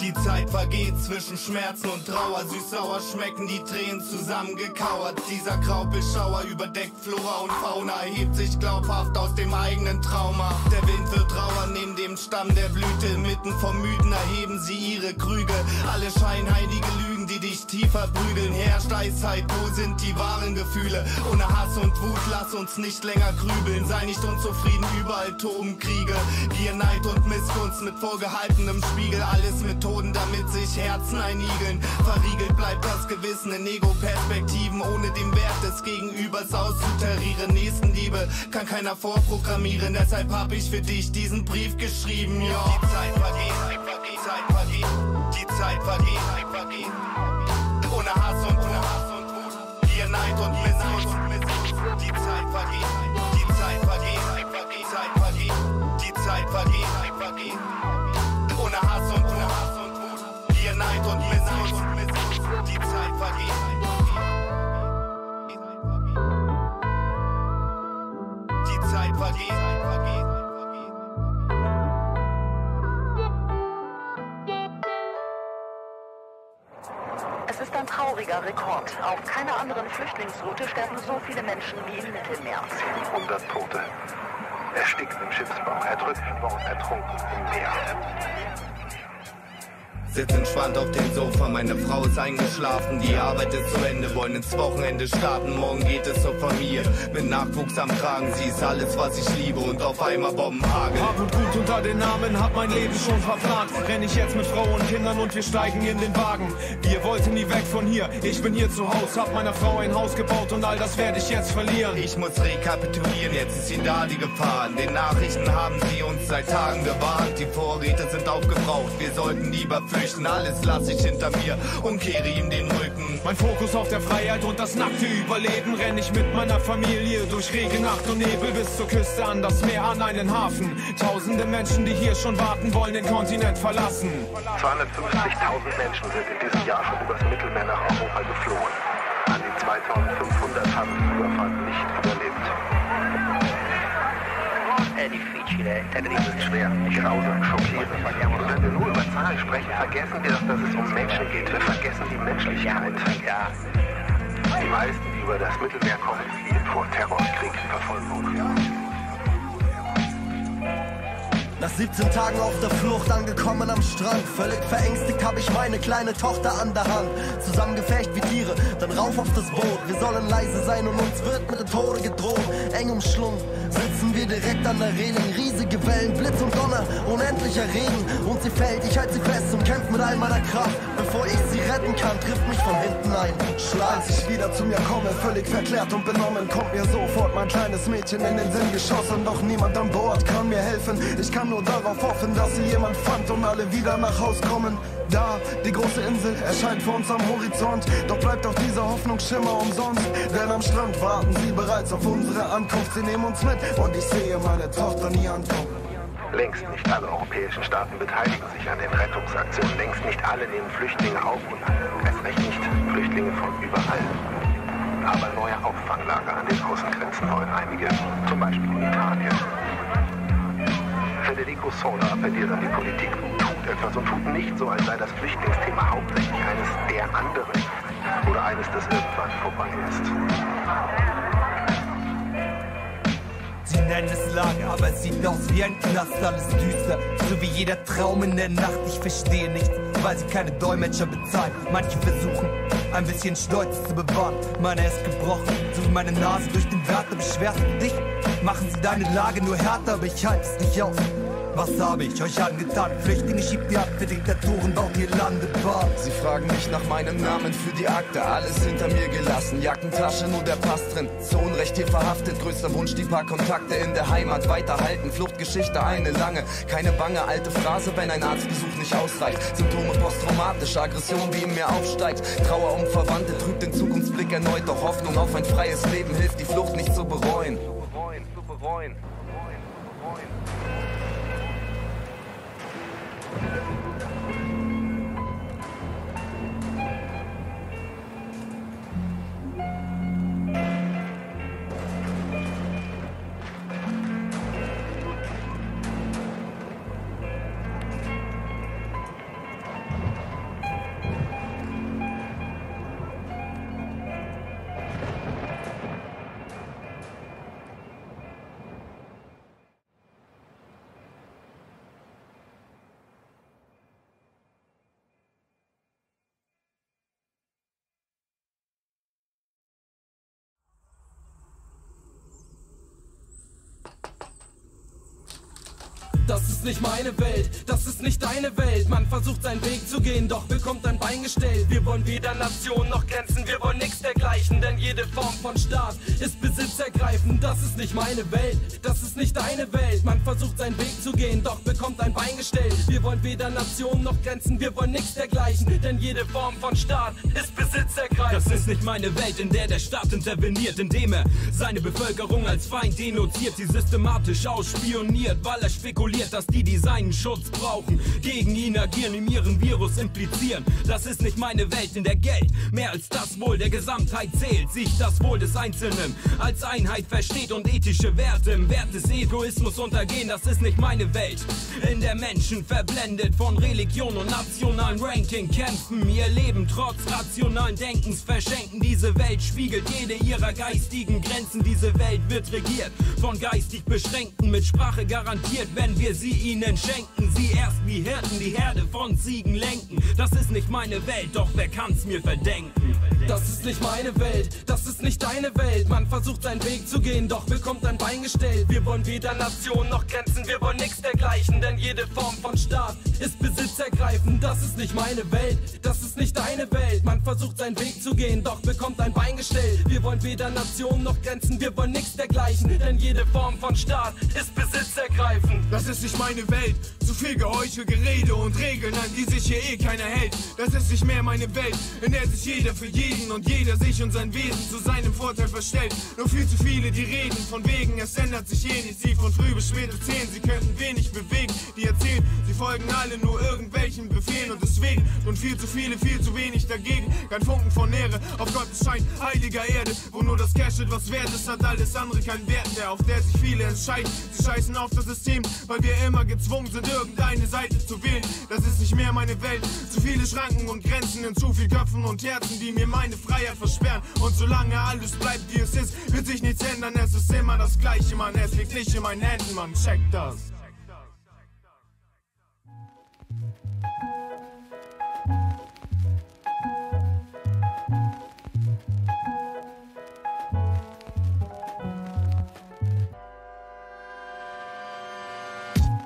Die Zeit vergeht zwischen Schmerzen und Trauer. Süß-sauer schmecken die Tränen zusammengekauert. Dieser Graubeschauer überdeckt Flora und Fauna. Erhebt sich glaubhaft aus dem eigenen Trauma. Der Wind wird rauer neben dem Stamm der Blüte. Mitten vom Müden erheben sie ihre Krüge. Alle scheinheilige Lügen, die dich tiefer prügeln. Herrscht Eisheit, wo sind die wahren Gefühle? Ohne Hass und Wut, lass uns nicht länger grübeln. Sei nicht unzufrieden, überall toben Kriege. Gier, Neid und Missgunst mit vorgehaltenem Spiegel. Alles Methoden, damit sich Herzen einigeln. Verriegelt bleibt das Gewissen in Ego-Perspektiven, ohne den Wert des Gegenübers auszutarieren. Nächstenliebe kann keiner vorprogrammieren. Deshalb hab ich für dich diesen Brief geschrieben, ja. Die Zeit vergeht, die Zeit vergeht, die Zeit vergeht. Trauriger Rekord. Auf keiner anderen Flüchtlingsroute sterben so viele Menschen wie im Mittelmeer. 700 Tote. Erstickt im Schiffsbau, erdrückt und ertrunken im Meer. Sitz entspannt auf dem Sofa, meine Frau ist eingeschlafen, die Arbeit ist zu Ende, wollen ins Wochenende starten, morgen geht es zur Familie, mit Nachwuchs am Kragen, sie ist alles, was ich liebe und auf einmal Bombenhagel. Hab und gut unter den Namen, hab mein Leben schon verplant, renn ich jetzt mit Frau und Kindern und wir steigen in den Wagen. Wir wollten nie weg von hier, ich bin hier zu Haus, hab meiner Frau ein Haus gebaut und all das werde ich jetzt verlieren. Ich muss rekapitulieren, jetzt ist sie da, die Gefahr. In den Nachrichten haben sie uns seit Tagen gewarnt. Die Vorräte sind aufgebraucht, wir sollten lieber flüchten. Alles lass ich hinter mir und kehre ihm den Rücken. Mein Fokus auf der Freiheit und das nackte Überleben renn ich mit meiner Familie durch Regen, Nacht und Nebel bis zur Küste an das Meer, an einen Hafen. Tausende Menschen, die hier schon warten, wollen den Kontinent verlassen. 250.000 Menschen sind in diesem Jahr schon übers Mittelmeer nach Europa geflohen. An die 2500 haben die Überfahrt nicht überlebt. È difficile, è Es ist triste. schwer, grausam, schockierend. Und wenn wir nur über Zahlen sprechen, vergessen wir doch, dass es um Menschen geht. Wir vergessen die Menschlichkeit. Ja, Die meisten, die über das Mittelmeer kommen, fliehen vor Terror, Krieg, Verfolgung. Nach 17 Tagen auf der Flucht angekommen am Strand. Völlig verängstigt habe ich meine kleine Tochter an der Hand. Zusammengefecht wie Tiere, dann rauf auf das Boot. Wir sollen leise sein und uns wird mit dem Tode gedroht. Eng umschlungen sitzen wir direkt an der Reling. Riesige Wellen, Blitz und Donner, unendlicher Regen. Und sie fällt, ich halte sie fest und kämpf mit all meiner Kraft. Bevor ich sie retten kann, trifft mich von hinten ein Schlag. Als ich wieder zu mir komme, völlig verklärt und benommen, kommt mir sofort mein kleines Mädchen in den Sinn geschossen. Doch niemand an Bord kann mir helfen. Ich kann nur darauf hoffen, dass sie jemand fand und alle wieder nach Haus kommen. Da, die große Insel erscheint vor uns am Horizont. Doch bleibt auch dieser Hoffnungsschimmer umsonst. Denn am Strand warten sie bereits auf unsere Ankunft. Sie nehmen uns mit und ich sehe meine Tochter nie ankommen. Längst nicht alle europäischen Staaten beteiligen sich an den Rettungsaktionen. Längst nicht alle nehmen Flüchtlinge auf und erst recht nicht Flüchtlinge von überall. Aber neue Auffanglager an den Außengrenzen wollen einige, zum Beispiel in Italien. Federico Sola appelliert an die Politik, tut etwas und tut nicht so, als sei das Flüchtlingsthema hauptsächlich eines der anderen oder eines, das irgendwann vorbei ist. Sie nennen es Lager, aber es sieht aus wie ein Knast, alles düster. So wie jeder Traum in der Nacht, ich verstehe nichts, weil sie keine Dolmetscher bezahlen. Manche versuchen, ein bisschen Stolz zu bewahren. Meiner ist gebrochen, so wie meine Nase durch den Wärter. Beschwerst du dich? Machen sie deine Lage nur härter, aber ich halte es nicht aus. Was habe ich euch angetan? Flüchtlinge schiebt ihr ab, für Diktatoren baut ihr Landebahn. Sie fragen mich nach meinem Namen für die Akte, alles hinter mir gelassen. Jackentasche, nur der Pass drin. Zu Unrecht hier verhaftet, größter Wunsch, die paar Kontakte in der Heimat weiterhalten. Fluchtgeschichte eine lange, keine bange alte Phrase, wenn ein Arztbesuch nicht ausreicht. Symptome posttraumatische Aggression, wie in mir aufsteigt. Trauer um Verwandte trübt den Zukunftsblick erneut, doch Hoffnung auf ein freies Leben hilft, die Flucht nicht zu bereuen. Bereuen, zu bereuen. Das Thank you. Ist nicht meine Welt, das ist nicht deine Welt. Man versucht seinen Weg zu gehen, doch bekommt ein Bein gestellt. Wir wollen weder Nation noch Grenzen, wir wollen nichts dergleichen, denn jede Form von Staat ist besitzergreifend. Das ist nicht meine Welt, das ist nicht deine Welt. Man versucht seinen Weg zu gehen, doch bekommt ein Bein gestellt. Wir wollen weder Nation noch Grenzen, wir wollen nichts dergleichen, denn jede Form von Staat ist besitzergreifend. Das ist nicht meine Welt, in der der Staat interveniert, indem er seine Bevölkerung als Feind denunziert, sie systematisch ausspioniert, weil er spekuliert dass die, die seinen Schutz brauchen, gegen ihn agieren, ihm ihren Virus implizieren. Das ist nicht meine Welt, in der Geld mehr als das Wohl der Gesamtheit zählt, sich das Wohl des Einzelnen als Einheit versteht und ethische Werte im Wert des Egoismus untergehen. Das ist nicht meine Welt, in der Menschen verblendet von Religion und nationalen Ranking kämpfen, ihr Leben trotz rationalen Denkens verschenken. Diese Welt spiegelt jede ihrer geistigen Grenzen. Diese Welt wird regiert von geistig Beschränkten mit Sprache garantiert, wenn wir sie ihnen schenken. Sie erst wie Hirten die Herde von Ziegen lenken. Das ist nicht meine Welt, doch wer kann's mir verdenken? Das ist nicht meine Welt, das ist nicht deine Welt. Man versucht seinen Weg zu gehen, doch bekommt ein Bein gestellt. Wir wollen weder Nation noch Grenzen, wir wollen nichts dergleichen, denn jede Form von Staat ist besitzergreifend. Das ist nicht meine Welt, das ist nicht deine Welt. Man versucht seinen Weg zu gehen, doch bekommt ein Bein gestellt. Wir wollen weder Nation noch Grenzen, wir wollen nichts dergleichen, denn jede Form von Staat ist besitzergreifend. Das ist nicht meine Welt, zu viel Geheuchel, Gerede und Regeln, an die sich hier eh keiner hält. Das ist nicht mehr meine Welt, in der sich jeder für jeden reden und jeder sich und sein Wesen zu seinem Vorteil verstellt. Nur viel zu viele, die reden von wegen, es ändert sich eh nicht. Sie von früh bis spät erzählen, sie könnten wenig bewegen. Die erzählen, sie folgen alle nur irgendwelchen Befehlen und deswegen und viel zu viele, viel zu wenig dagegen. Kein Funken von Ehre auf Gottes Schein, heiliger Erde, wo nur das Cash etwas wert ist, hat alles andere keinen Wert mehr, auf der sich viele entscheiden. Sie scheißen auf das System, weil wir immer gezwungen sind, irgendeine Seite zu wählen. Das ist nicht mehr meine Welt. Zu viele Schranken und Grenzen in zu viel Köpfen und Herzen, die mir meine Freiheit versperren. Und solange alles bleibt wie es ist, wird sich nichts ändern. Es ist immer das Gleiche, Mann. Es liegt nicht in meinen Händen, Mann. Check das.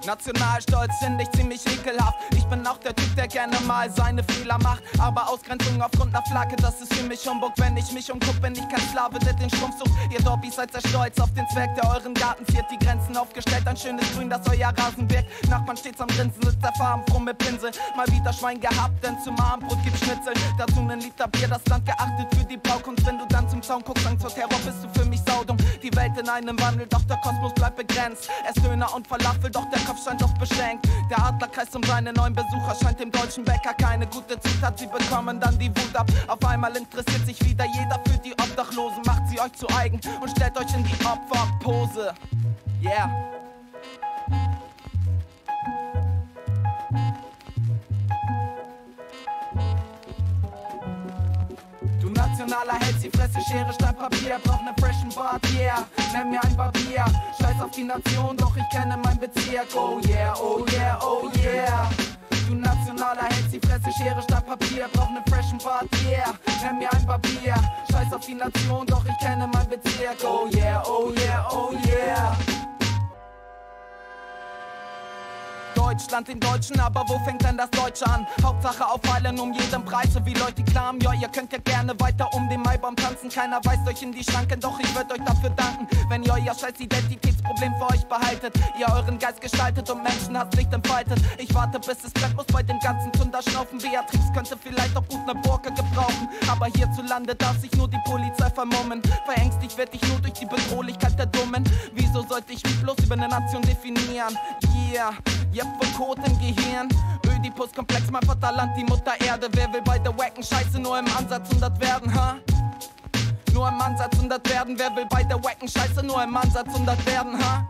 Nationalstolz finde ich ziemlich ekelhaft. Ich bin auch der Typ, der gerne mal seine Fehler macht. Aber Ausgrenzung aufgrund einer Flagge, das ist für mich Humbug. Wenn ich mich umguck, bin ich kein Sklave, der den Strumpf sucht. Ihr Dobbys seid sehr stolz auf den Zweck, der euren Garten ziert. Die Grenzen aufgestellt, ein schönes Grün, das euer Rasen wirkt. Nachbarn stets am Grinsen, sitzt der farbenfromme Pinsel. Mal wieder Schwein gehabt, denn zum Abendbrot gibt's Schnitzel. Dazu nen Liter Bier, das Land geachtet für die Braukunst. Wenn du dann zum Zaun guckst, Angst vor Terror, bist du für mich saudum. Die Welt in einem Wandel, doch der Kosmos bleibt begrenzt. Döner und Falafel, doch der Kopf scheint oft beschränkt denkt. Der Adlerkreis um seine neuen Besucher scheint dem deutschen Bäcker keine gute Zutat. Sie bekommen dann die Wut ab. Auf einmal interessiert sich wieder jeder für die Obdachlosen. Macht sie euch zu eigen und stellt euch in die Opferpose. Yeah. Nationaler Held, sie Fresse, Schere, Stein, Papier, brauch ne freshen Bart, yeah. Nenn mir ein Barbier, scheiß auf die Nation, doch ich kenne mein Bezirk, oh yeah, oh yeah, oh yeah. Du nationaler Held, sie Fresse, Schere, Stein, Papier, brauch ne freshen Bart, yeah. Nenn mir ein Barbier, scheiß auf die Nation, doch ich kenne mein Bezirk, oh yeah, oh yeah, oh yeah. Deutschland den Deutschen, aber wo fängt denn das Deutsche an? Hauptsache auffallen um jeden Preis, so wie Leute klamen. Ja, ihr könnt ja gerne weiter um den Maibaum tanzen. Keiner weist euch in die Schranken, doch ich würd euch dafür danken, wenn ihr euer scheiß Identitätsproblem für euch behaltet. Ihr euren Geist gestaltet und Menschenhass nicht entfaltet. Ich warte, bis es brennt, muss bei dem ganzen Zunderschnaufen. Beatrix könnte vielleicht auch gut ne Burke gebrauchen. Aber hierzulande darf sich nur die Polizei vermummen. Verängstigt werd ich nur durch die Bedrohlichkeit der Dummen. Wieso sollte ich mich bloß über eine Nation definieren? Yeah, yep, von Kot im Gehirn. Ödipus komplex, mein Vaterland, die Mutter Erde. Wer will bei der Wacken Scheiße nur im Ansatz 100 werden, ha? Nur im Ansatz 100 werden. Wer will bei der Wacken Scheiße nur im Ansatz 100 werden, ha?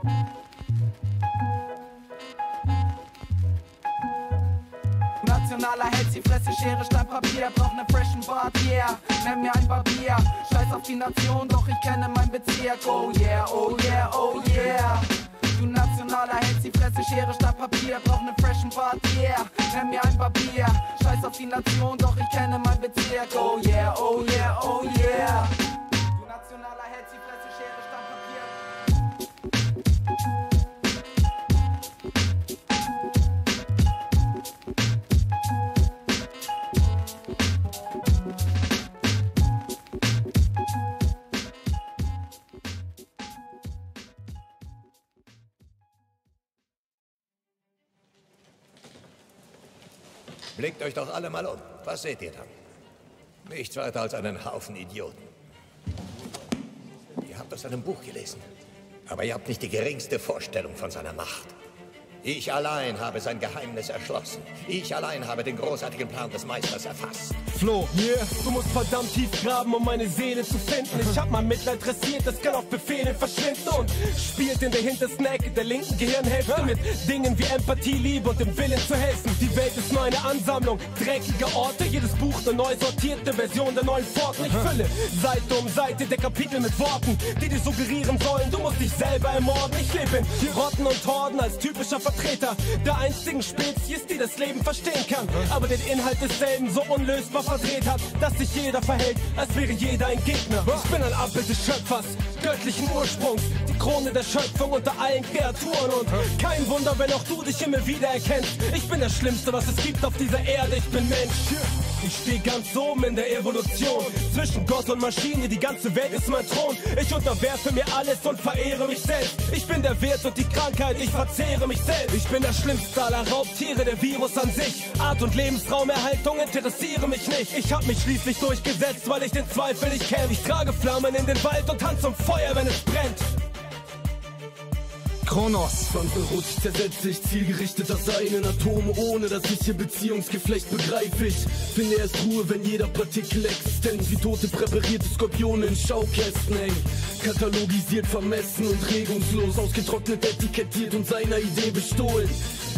Nationaler Held, sie Fresse, Schere, Stein, Papier, brauch ne freshen Bart, yeah. Nenn mir ein Barbier, scheiß auf die Nation, doch ich kenne mein Bezirk, oh yeah, oh yeah, oh yeah. Du nationaler Sie Fresse, Schere, Stein, Papier, brauch ne freshen Bart, yeah. Nenn mir ein Barbier, scheiß auf die Nation, doch ich kenne mein Bezirk, oh yeah, oh yeah, oh yeah. Blickt euch doch alle mal um. Was seht ihr dann? Nichts weiter als einen Haufen Idioten. Ihr habt aus seinem Buch gelesen. Aber ihr habt nicht die geringste Vorstellung von seiner Macht. Ich allein habe sein Geheimnis erschlossen. Ich allein habe den großartigen Plan des Meisters erfasst. Flo, yeah, du musst verdammt tief graben, um meine Seele zu finden. Ich hab mein Mitleid dressiert, das kann auf Befehle verschwinden und spielt in der hintersten Ecke der linken Gehirnhälfte mit Dingen wie Empathie, Liebe und dem Willen zu helfen. Die Welt ist nur eine Ansammlung dreckiger Orte, jedes Buch eine neu sortierte Version der neuen Pforten. Ich fülle Seite um Seite der Kapitel mit Worten, die dir suggerieren sollen, du musst dich selber ermorden. Ich lebe in Rotten und Horden als typischer Vertreter der einzigen Spezies, die das Leben verstehen kann, aber den Inhalt desselben so unlösbar verdreht hat, dass sich jeder verhält, als wäre jeder ein Gegner. Ich bin ein Abbild des Schöpfers, göttlichen Ursprungs, die Krone der Schöpfung unter allen Kreaturen und kein Wunder, wenn auch du dich immer wieder erkennst. Ich bin das Schlimmste, was es gibt auf dieser Erde, ich bin Mensch. Ich stehe ganz oben in der Evolution. Zwischen Gott und Maschine, die ganze Welt ist mein Thron. Ich unterwerfe mir alles und verehre mich selbst. Ich bin der Wirt und die Krankheit, ich verzehre mich selbst. Ich bin das schlimmste aller Raubtiere, der Virus an sich. Art- und Lebensraumerhaltung interessiere mich nicht. Ich hab mich schließlich durchgesetzt, weil ich den Zweifel nicht kenne. Ich trage Flammen in den Wald und tanze zum Feuer, wenn es brennt. Kronos. Frontalrutsch zersetzt sich zielgerichteter seinen Atome, ohne dass ich ihr Beziehungsgeflecht begreife ich. Finde erst Ruhe, wenn jeder Partikel existent wie tote präparierte Skorpione in Schaukästen hängen. Katalogisiert, vermessen und regungslos, ausgetrocknet, etikettiert und seiner Idee bestohlen.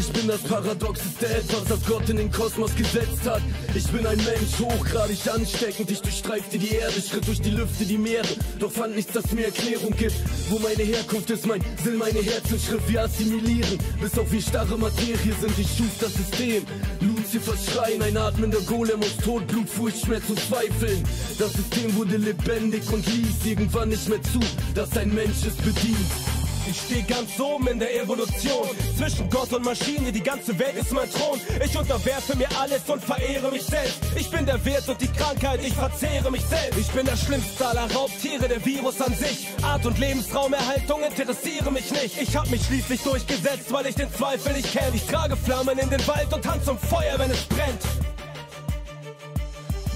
Ich bin das paradoxeste Etwas, das Gott in den Kosmos gesetzt hat. Ich bin ein Mensch, hochgradig ansteckend. Ich durchstreifte die Erde, schritt durch die Lüfte, die Meere. Doch fand nichts, das mir Erklärung gibt. Wo meine Herkunft ist, mein Sinn, meine Herzenschrift, wir assimilieren. Bis auf wie starre Materie sind, ich schuf das System. Luzifers Schreien, ein atmender Golem aus Tod, Blut, Furcht, Schmerz und Zweifeln. Das System wurde lebendig und ließ irgendwann nicht mehr zu, dass ein Mensch es bedient. Ich stehe ganz oben in der Evolution. Zwischen Gott und Maschine, die ganze Welt ist mein Thron. Ich unterwerfe mir alles und verehre mich selbst. Ich bin der Wirt und die Krankheit, ich verzehre mich selbst. Ich bin das schlimmste aller Raubtiere, der Virus an sich. Art- und Lebensraumerhaltung interessiere mich nicht. Ich hab mich schließlich durchgesetzt, weil ich den Zweifel nicht kenne. Ich trage Flammen in den Wald und tanze zum Feuer, wenn es brennt.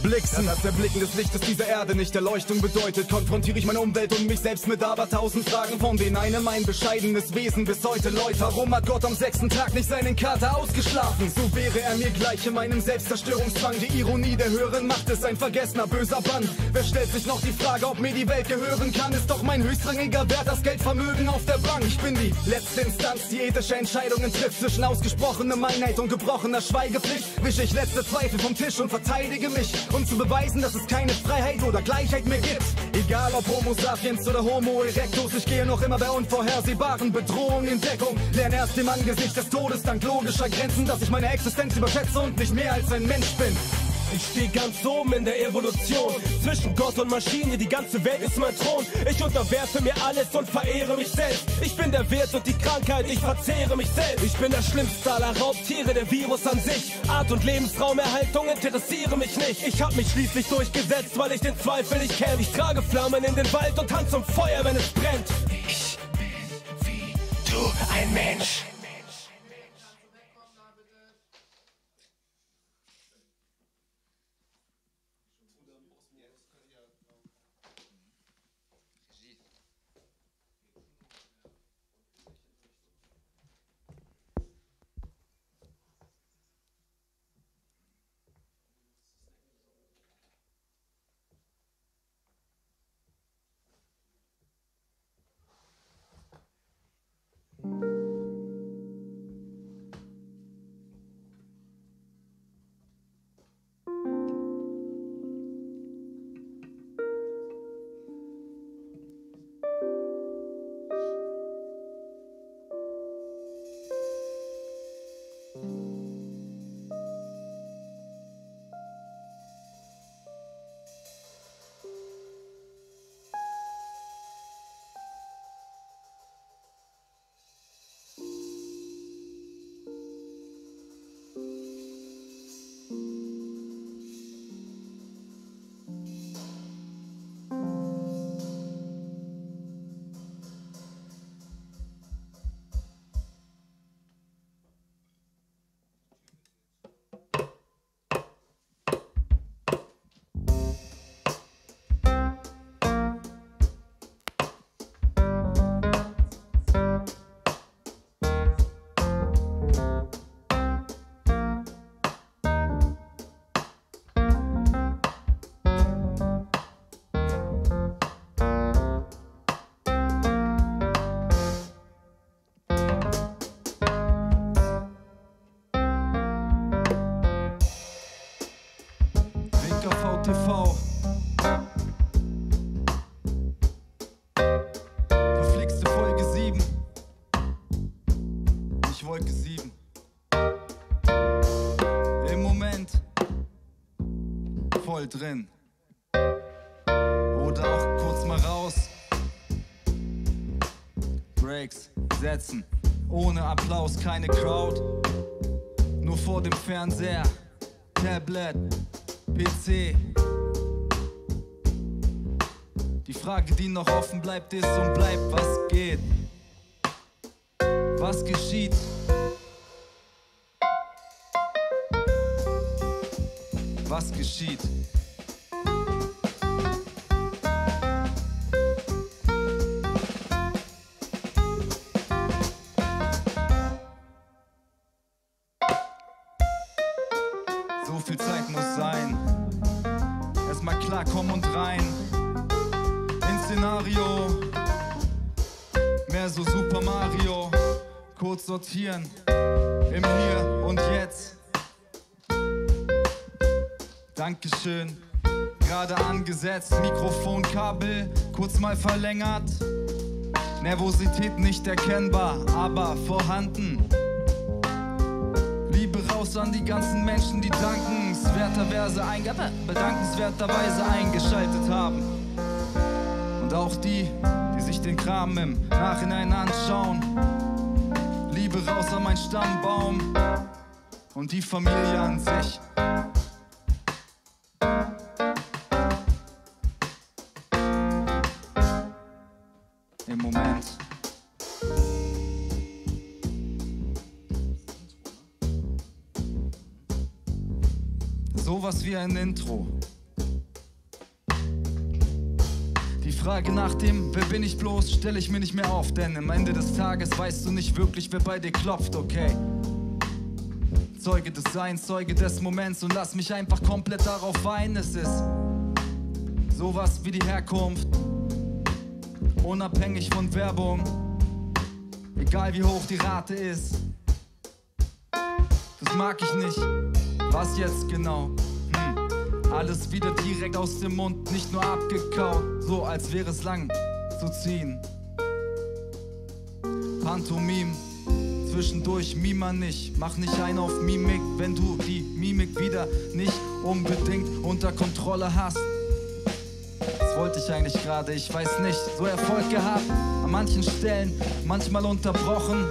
Blixen, das Erblicken des Lichtes dieser Erde nicht Erleuchtung bedeutet, konfrontiere ich meine Umwelt und mich selbst mit aber tausend Fragen, von denen eine mein bescheidenes Wesen bis heute läuft. Warum hat Gott am sechsten Tag nicht seinen Kater ausgeschlafen? So wäre er mir gleich in meinem Selbstzerstörungszwang. Die Ironie der höheren Macht ist ein vergessener böser Bann. Wer stellt sich noch die Frage, ob mir die Welt gehören kann? Ist doch mein höchstrangiger Wert das Geldvermögen auf der Bank. Ich bin die letzte Instanz, die ethische Entscheidungen trifft zwischen ausgesprochener Meinheit und gebrochener Schweigepflicht. Wische ich letzte Zweifel vom Tisch und verteidige mich um zu beweisen, dass es keine Freiheit oder Gleichheit mehr gibt. Egal ob Homo sapiens oder Homo erectus, ich gehe noch immer bei unvorhersehbaren Bedrohungen in Deckung. Lerne erst im Angesicht des Todes dank logischer Grenzen, dass ich meine Existenz überschätze und nicht mehr als ein Mensch bin. Ich stehe ganz oben in der Evolution. Zwischen Gott und Maschine, die ganze Welt ist mein Thron. Ich unterwerfe mir alles und verehre mich selbst. Ich bin der Wirt und die Krankheit, ich verzehre mich selbst. Ich bin das schlimmste aller Raubtiere, der Virus an sich. Art- und Lebensraumerhaltung interessiere mich nicht. Ich hab mich schließlich durchgesetzt, weil ich den Zweifel nicht kenne. Ich trage Flammen in den Wald und tanze zum Feuer, wenn es brennt. Ich bin wie du, ein Mensch. TV. Verflixte Folge 7. Nicht Wolke 7. Im Moment voll drin. Oder auch kurz mal raus. Breaks setzen. Ohne Applaus, keine Crowd. Nur vor dem Fernseher, Tablet, PC. Frage, die noch offen bleibt, ist und bleibt, was geht? Was geschieht? Was geschieht? Dankeschön. Gerade angesetzt, Mikrofonkabel kurz mal verlängert. Nervosität nicht erkennbar, aber vorhanden. Liebe raus an die ganzen Menschen, die dankenswerterweise bedankenswerterweise eingeschaltet haben. Und auch die, die sich den Kram im Nachhinein anschauen. Liebe raus an mein Stammbaum und die Familie an sich. Sowas wie ein Intro. Die Frage nach dem, wer bin ich bloß, stelle ich mir nicht mehr auf, denn am Ende des Tages weißt du nicht wirklich, wer bei dir klopft, okay? Zeuge des Seins, Zeuge des Moments und lass mich einfach komplett darauf weinen. Es ist sowas wie die Herkunft, unabhängig von Werbung, egal wie hoch die Rate ist. Das mag ich nicht. Was jetzt genau? Alles wieder direkt aus dem Mund, nicht nur abgekaut, so als wäre es lang zu ziehen. Pantomim, zwischendurch Mima nicht. Mach nicht ein auf Mimik, wenn du die Mimik wieder nicht unbedingt unter Kontrolle hast. Was wollte ich eigentlich gerade? Ich weiß nicht. So Erfolg gehabt, an manchen Stellen, manchmal unterbrochen.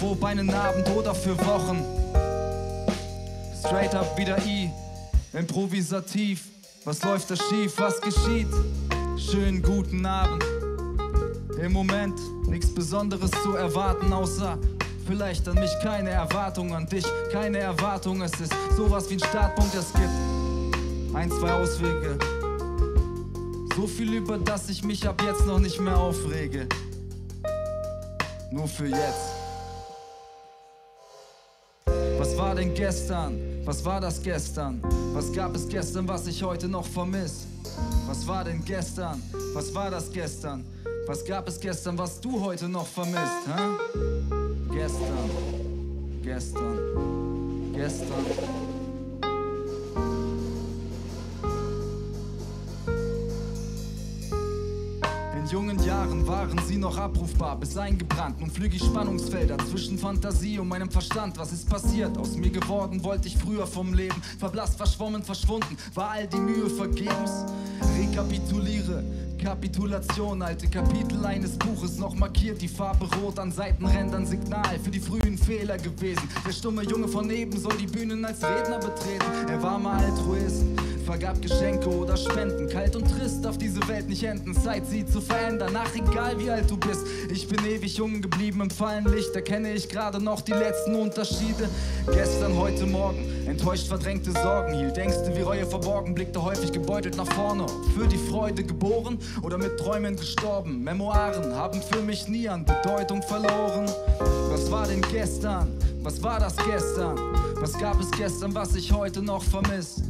Wobei einen Abend oder für Wochen. Straight up wieder I, improvisativ. Was läuft da schief? Was geschieht? Schönen guten Abend. Im Moment nichts Besonderes zu erwarten, außer vielleicht an mich keine Erwartung, an dich keine Erwartung. Es ist sowas wie ein Startpunkt, es gibt ein, zwei Auswege. So viel über das ich mich ab jetzt noch nicht mehr aufrege. Nur für jetzt. Was war denn gestern? Was war das gestern? Was gab es gestern, was ich heute noch vermiss? Was war denn gestern? Was war das gestern? Was gab es gestern, was du heute noch vermisst? Hä? Gestern, gestern, gestern. Jahren waren sie noch abrufbar, bis eingebrannt. Nun flüge ich Spannungsfelder zwischen Fantasie und meinem Verstand. Was ist passiert? Aus mir geworden wollte ich früher vom Leben. Verblasst, verschwommen, verschwunden. War all die Mühe vergebens? Rekapituliere. Kapitulation, alte Kapitel eines Buches noch markiert, die Farbe rot an Seitenrändern, Signal für die frühen Fehler gewesen. Der stumme Junge von neben soll die Bühnen als Redner betreten. Er war mal Altruist, vergab Geschenke oder Spenden. Kalt und trist auf diese Welt nicht enden, Zeit sie zu verändern. Ach, egal wie alt du bist, ich bin ewig jung geblieben im fallen Licht. Erkenne ich gerade noch die letzten Unterschiede. Gestern, heute, morgen, enttäuscht verdrängte Sorgen, hielt Ängste wie Reue verborgen, blickte häufig gebeutelt nach vorne. Für die Freude geboren oder mit Träumen gestorben. Memoiren haben für mich nie an Bedeutung verloren. Was war denn gestern? Was war das gestern? Was gab es gestern, was ich heute noch vermiss?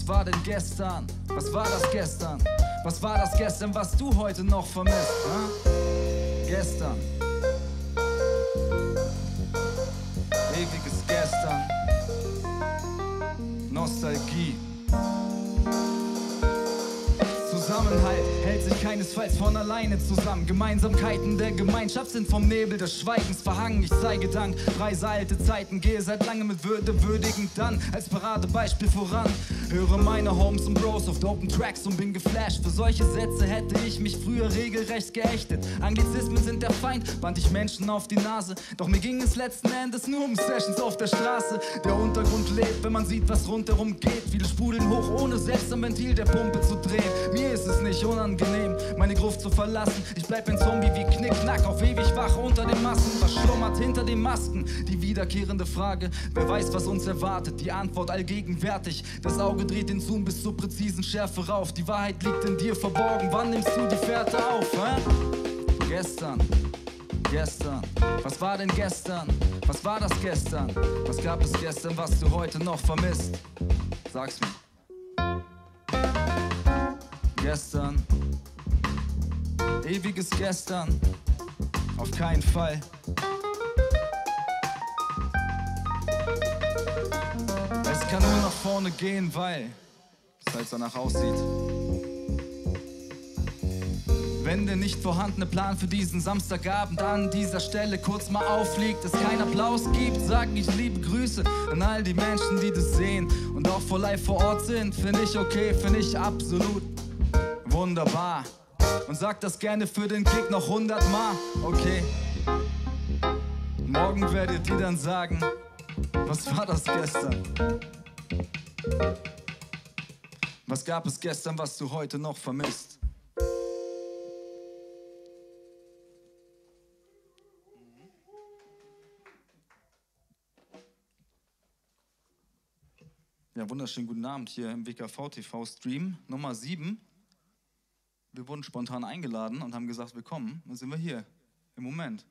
Was war denn gestern? Was war das gestern? Was war das gestern, was du heute noch vermisst? Huh? Gestern. Ewiges Gestern. Nostalgie. Zusammenhalt hält sich keinesfalls von alleine zusammen. Gemeinsamkeiten der Gemeinschaft sind vom Nebel des Schweigens verhangen. Ich zeige Dank, preise alte Zeiten, gehe seit langem mit Würde würdigend dann als Paradebeispiel voran. Höre meine Homes und Bros auf dopen Tracks und bin geflasht. Für solche Sätze hätte ich mich früher regelrecht geächtet. Anglizismen sind der Feind, band ich Menschen auf die Nase. Doch mir ging es letzten Endes nur um Sessions auf der Straße. Der Untergrund lebt, wenn man sieht, was rundherum geht. Viele sprudeln hoch, ohne selbst am Ventil der Pumpe zu drehen. Mir ist es nicht unangenehm, meine Gruft zu verlassen. Ich bleib ein Zombie wie Knickknack, auf ewig wach unter den Massen. Was schlummert hinter den Masken? Die wiederkehrende Frage, wer weiß, was uns erwartet? Die Antwort allgegenwärtig. Das Auge dreht den Zoom bis zur präzisen Schärfe rauf. Die Wahrheit liegt in dir verborgen. Wann nimmst du die Fährte auf? Hä? Gestern. Gestern, was war denn gestern? Was war das gestern? Was gab es gestern, was du heute noch vermisst? Sag's mir. Gestern, ewiges Gestern, auf keinen Fall. Es kann nur nach vorne gehen, weil es halt danach aussieht. Wenn der nicht vorhandene Plan für diesen Samstagabend an dieser Stelle kurz mal aufliegt, es keinen Applaus gibt, sag ich liebe Grüße an all die Menschen, die das sehen und auch vor live vor Ort sind. Finde ich okay, finde ich absolut wunderbar. Und sag das gerne für den Kick noch 100 Mal, okay? Morgen werdet ihr dann sagen, was war das gestern? Was gab es gestern, was du heute noch vermisst? Ja, wunderschönen guten Abend hier im WKV TV Stream Nummer 7. Wir wurden spontan eingeladen und haben gesagt, wir kommen. Dann sind wir hier im Moment.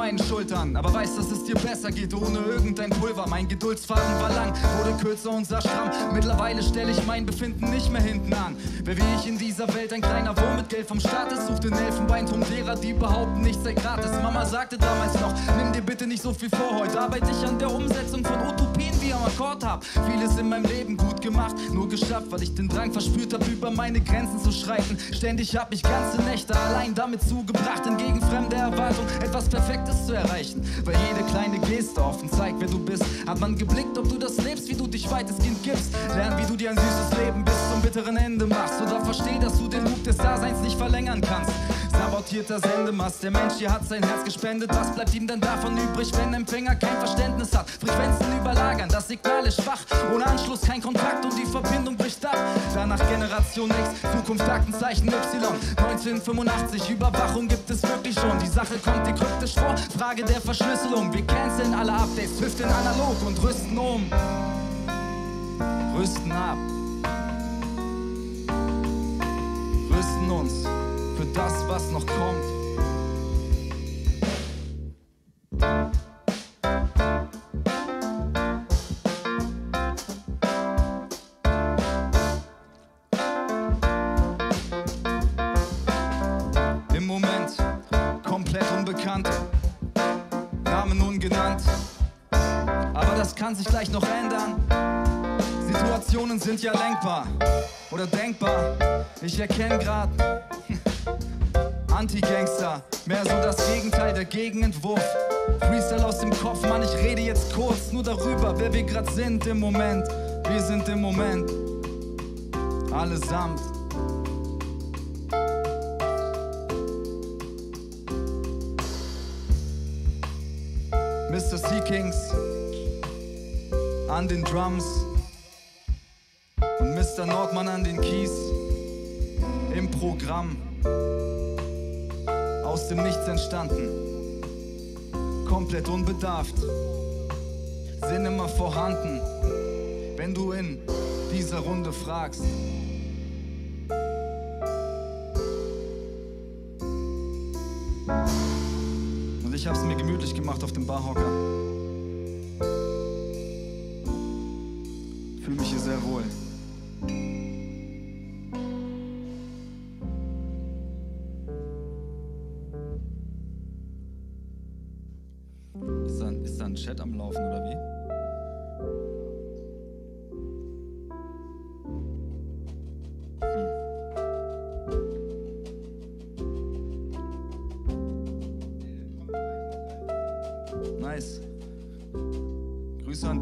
Meinen Schultern. Aber weiß, dass es dir besser geht ohne irgendein Pulver. Mein Geduldsfaden war lang, wurde kürzer und sah stramm. Mittlerweile stelle ich mein Befinden nicht mehr hinten an. Wer wie ich in dieser Welt ein kleiner Wurm mit Geld vom Staat ist, sucht den Elfenbeinturm derer, die behaupten, nichts sei gratis. Mama sagte damals noch, nimm dir bitte nicht so viel vor. Heute arbeite ich an der Umsetzung von Utopien, wie am Akkord hab. Vieles in meinem Leben gut gemacht, nur geschafft, weil ich den Drang verspürt hab, über meine Grenzen zu schreiten. Ständig hab ich ganze Nächte allein damit zugebracht, entgegen fremder Erwartung etwas Perfektes zu erreichen. Weil jede kleine Geste offen zeigt, wer du bist. Hat man geblickt, ob du das lebst, wie du dich weitestgehend gibst. Lern, wie du dir ein süßes Leben bis zum bitteren Ende machst. Oder versteh, dass du den Loop des Daseins nicht verlängern kannst. Sabotierter Sendemast, der Mensch hier hat sein Herz gespendet. Was bleibt ihm dann davon übrig, wenn Empfänger kein Verständnis hat? Frequenzen überlagern, das Signal ist schwach. Ohne Anschluss kein Kontakt und die Verbindung bricht ab. Danach Generation X, Zukunft Aktenzeichen Y. 1985, Überwachung gibt es wirklich schon. Die Sache kommt dir kryptisch vor, Frage der Verschlüsselung. Wir canceln alle Updates, hüften analog und rüsten um. Rüsten ab. Rüsten uns für das, was noch kommt. Im Moment komplett unbekannt, Namen ungenannt. Aber das kann sich gleich noch ändern. Situationen sind ja lenkbar oder denkbar. Ich erkenne grad Anti-Gangster, mehr so das Gegenteil, der Gegenentwurf. Freestyle aus dem Kopf, Mann, ich rede jetzt kurz nur darüber, wer wir grad sind im Moment. Wir sind im Moment allesamt. Mr. Seekings an den Drums und Mr. Nordmann an den Keys im Programm. Aus dem Nichts entstanden, komplett unbedarft, sind immer vorhanden, wenn du in dieser Runde fragst. Und ich hab's mir gemütlich gemacht auf dem Barhocker.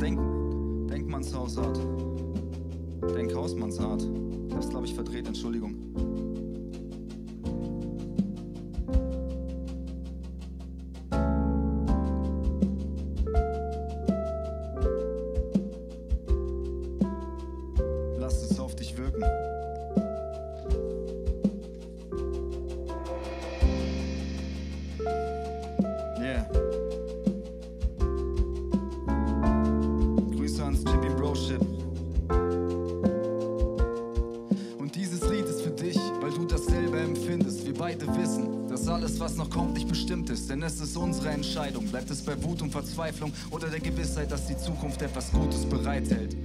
Denk Denkmannshausart. Denkhausmannsart. Hab's, glaube ich, verdreht, Entschuldigung. Verzweiflung oder der Gewissheit, dass die Zukunft etwas Gutes bereithält.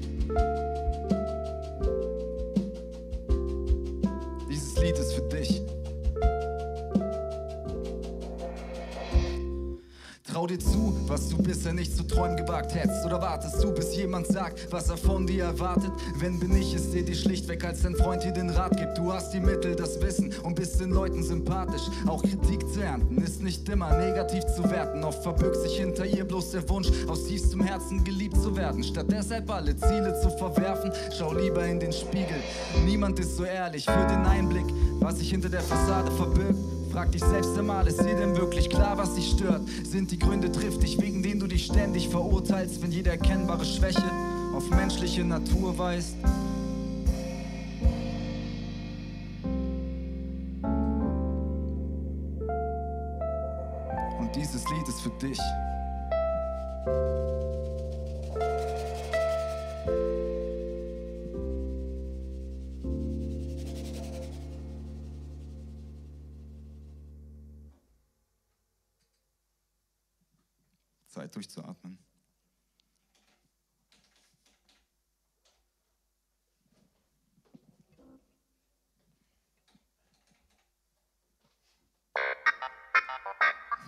Gewagt hättest. Oder wartest du, bis jemand sagt, was er von dir erwartet? Wenn bin ich es, der dir schlichtweg als dein Freund dir den Rat gibt. Du hast die Mittel, das Wissen und bist den Leuten sympathisch. Auch Kritik zu ernten ist nicht immer negativ zu werten. Oft verbirgt sich hinter ihr bloß der Wunsch, aus tiefstem Herzen geliebt zu werden. Statt deshalb alle Ziele zu verwerfen, schau lieber in den Spiegel. Niemand ist so ehrlich für den Einblick, was sich hinter der Fassade verbirgt. Frag dich selbst einmal, ist dir denn wirklich klar, was dich stört? Sind die Gründe triftig, wegen denen du dich ständig verurteilst, wenn jede erkennbare Schwäche auf menschliche Natur weist? Und dieses Lied ist für dich. Zeit durchzuatmen.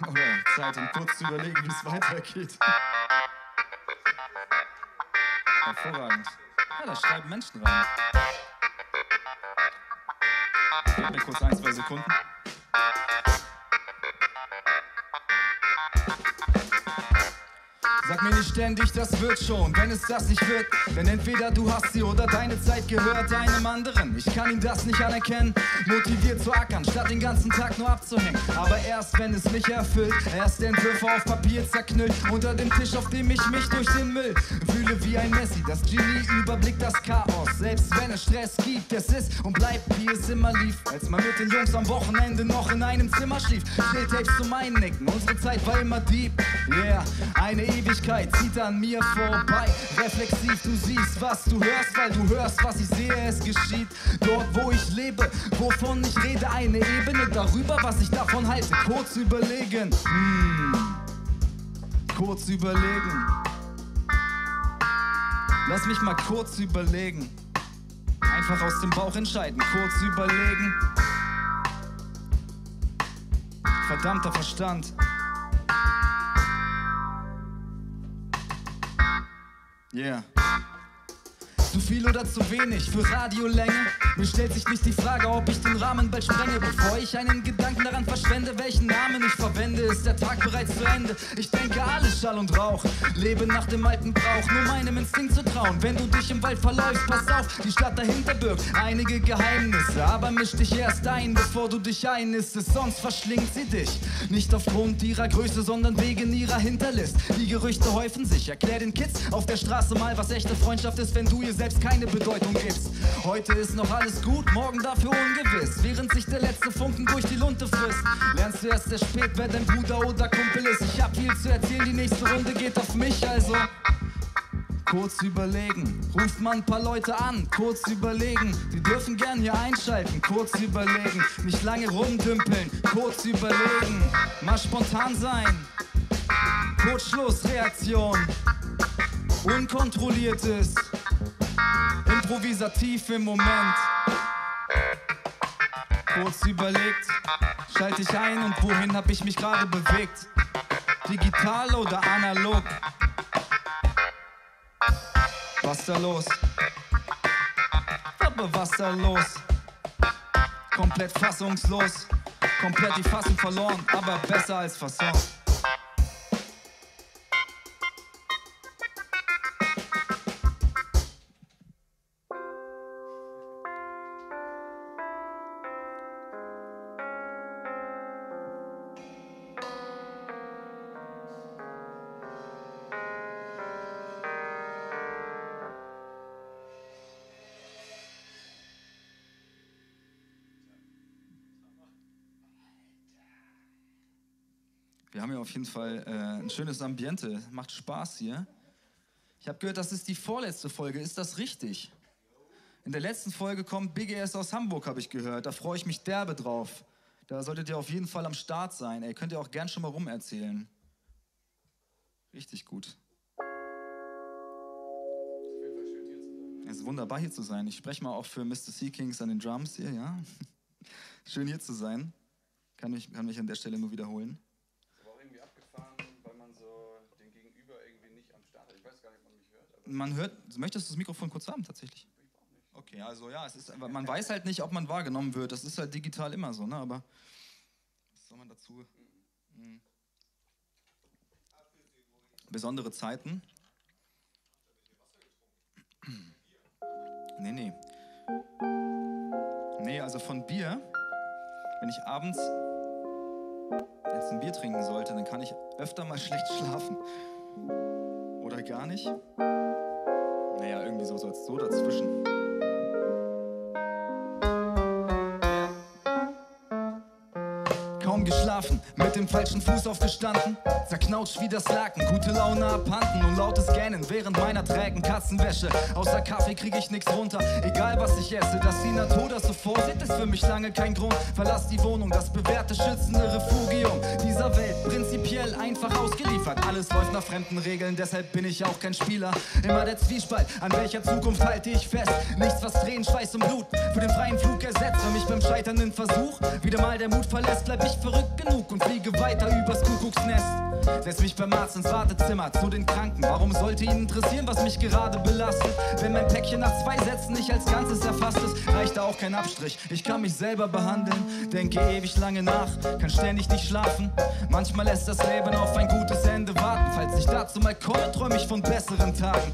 Oder Zeit, um kurz zu überlegen, wie es weitergeht. Hervorragend. Ja, da schreiben Menschen rein. Gib mir kurz ein, zwei Sekunden. Sag mir nicht ständig, das wird schon, wenn es das nicht wird. Denn entweder du hast sie oder deine Zeit gehört einem anderen. Ich kann ihn das nicht anerkennen, motiviert zu ackern, statt den ganzen Tag nur abzuhängen. Aber erst wenn es mich erfüllt, erst Entwürfe auf Papier zerknüllt, unter dem Tisch, auf dem ich mich durch den Müll fühle wie ein Messi. Das Genie überblickt das Chaos, selbst wenn es Stress gibt. Es ist und bleibt, wie es immer lief. Als man mit den Jungs am Wochenende noch in einem Zimmer schlief. Stilltapes zu meinen Nicken, unsere Zeit war immer deep. Yeah, eine Ewigkeit zieht an mir vorbei. Reflexiv, du siehst, was du hörst, weil du hörst, was ich sehe, es geschieht. Dort, wo ich lebe, wovon ich rede, eine Ebene darüber, was ich davon halte. Kurz überlegen, hm. kurz überlegen. Lass mich mal kurz überlegen. Einfach aus dem Bauch entscheiden, kurz überlegen. Verdammter Verstand. Yeah. Zu viel oder zu wenig für Radiolänge? Mir stellt sich nicht die Frage, ob ich den Rahmen bald sprenge. Bevor ich einen Gedanken daran verschwende, welchen Namen ich verwende, ist der Tag bereits zu Ende. Ich denke, alles Schall und Rauch. Lebe nach dem alten Brauch, nur meinem Instinkt zu trauen. Wenn du dich im Wald verläufst, pass auf, die Stadt dahinter birgt einige Geheimnisse. Aber misch dich erst ein, bevor du dich einnistest, sonst verschlingt sie dich. Nicht aufgrund ihrer Größe, sondern wegen ihrer Hinterlist. Die Gerüchte häufen sich. Erklär den Kids auf der Straße mal, was echte Freundschaft ist, wenn du ihr selbst keine Bedeutung gibst. Heute ist noch alles gut, morgen dafür ungewiss. Während sich der letzte Funken durch die Lunte frisst, lernst du erst sehr spät, wer dein Bruder oder Kumpel ist. Ich hab viel zu erzählen, die nächste Runde geht auf mich, also. Kurz überlegen, ruft man ein paar Leute an, kurz überlegen, die dürfen gern hier einschalten, kurz überlegen, nicht lange rumdümpeln, kurz überlegen, mal spontan sein, Kurzschlussreaktion. Unkontrolliertes. Improvisativ im Moment. Kurz überlegt, schalte ich ein und wohin hab ich mich gerade bewegt? Digital oder analog? Was da los? Aber was da los? Komplett fassungslos, komplett die Fassung verloren, aber besser als versorgt. Haben hier auf jeden Fall äh, ein schönes Ambiente. Macht Spaß hier. Ich habe gehört, das ist die vorletzte Folge. Ist das richtig? In der letzten Folge kommt Big Ass aus Hamburg, habe ich gehört. Da freue ich mich derbe drauf. Da solltet ihr auf jeden Fall am Start sein. Ey, könnt ihr auch gern schon mal rumerzählen. Richtig gut. Es ist wunderbar hier zu sein. Ich spreche mal auch für Mr. Sea Kings an den Drums hier, ja. Schön hier zu sein. Kann mich, kann mich an der Stelle nur wiederholen. Weiß gar nicht, ob man mich hört. Man hört, möchtest du das Mikrofon kurz haben tatsächlich? Okay, also ja, es ist, man weiß halt nicht, ob man wahrgenommen wird. Das ist halt digital immer so, ne? Aber was soll man dazu? Mhm. Besondere Zeiten. Nee, nee. Nee, also von Bier, wenn ich abends jetzt ein Bier trinken sollte, dann kann ich öfter mal schlecht schlafen. Oder gar nicht. Naja, irgendwie so, so, so dazwischen. Geschlafen, mit dem falschen Fuß aufgestanden, zerknautscht wie das Laken, gute Laune abhanden und lautes Gähnen während meiner trägen Katzenwäsche. Außer Kaffee krieg ich nix runter, egal was ich esse, dass die Natur das so vorsieht, ist für mich lange kein Grund. Verlass die Wohnung, das bewährte schützende Refugium dieser Welt, prinzipiell einfach ausgeliefert. Alles läuft nach fremden Regeln, deshalb bin ich auch kein Spieler. Immer der Zwiespalt, an welcher Zukunft halte ich fest? Nichts, was Tränen, Schweiß und Blut für den freien Flug ersetzt. Wenn mich beim scheiternden Versuch wieder mal der Mut verlässt, bleib ich verrückt genug und fliege weiter übers Kuckucksnest. Setz mich beim Arzt ins Wartezimmer zu den Kranken. Warum sollte ihn interessieren, was mich gerade belastet? Wenn mein Päckchen nach zwei Sätzen nicht als Ganzes erfasst ist, reicht da auch kein Abstrich. Ich kann mich selber behandeln, denke ewig lange nach, kann ständig nicht schlafen. Manchmal lässt das Leben auf ein gutes Ende warten. Falls ich dazu mal komme, träume ich von besseren Tagen.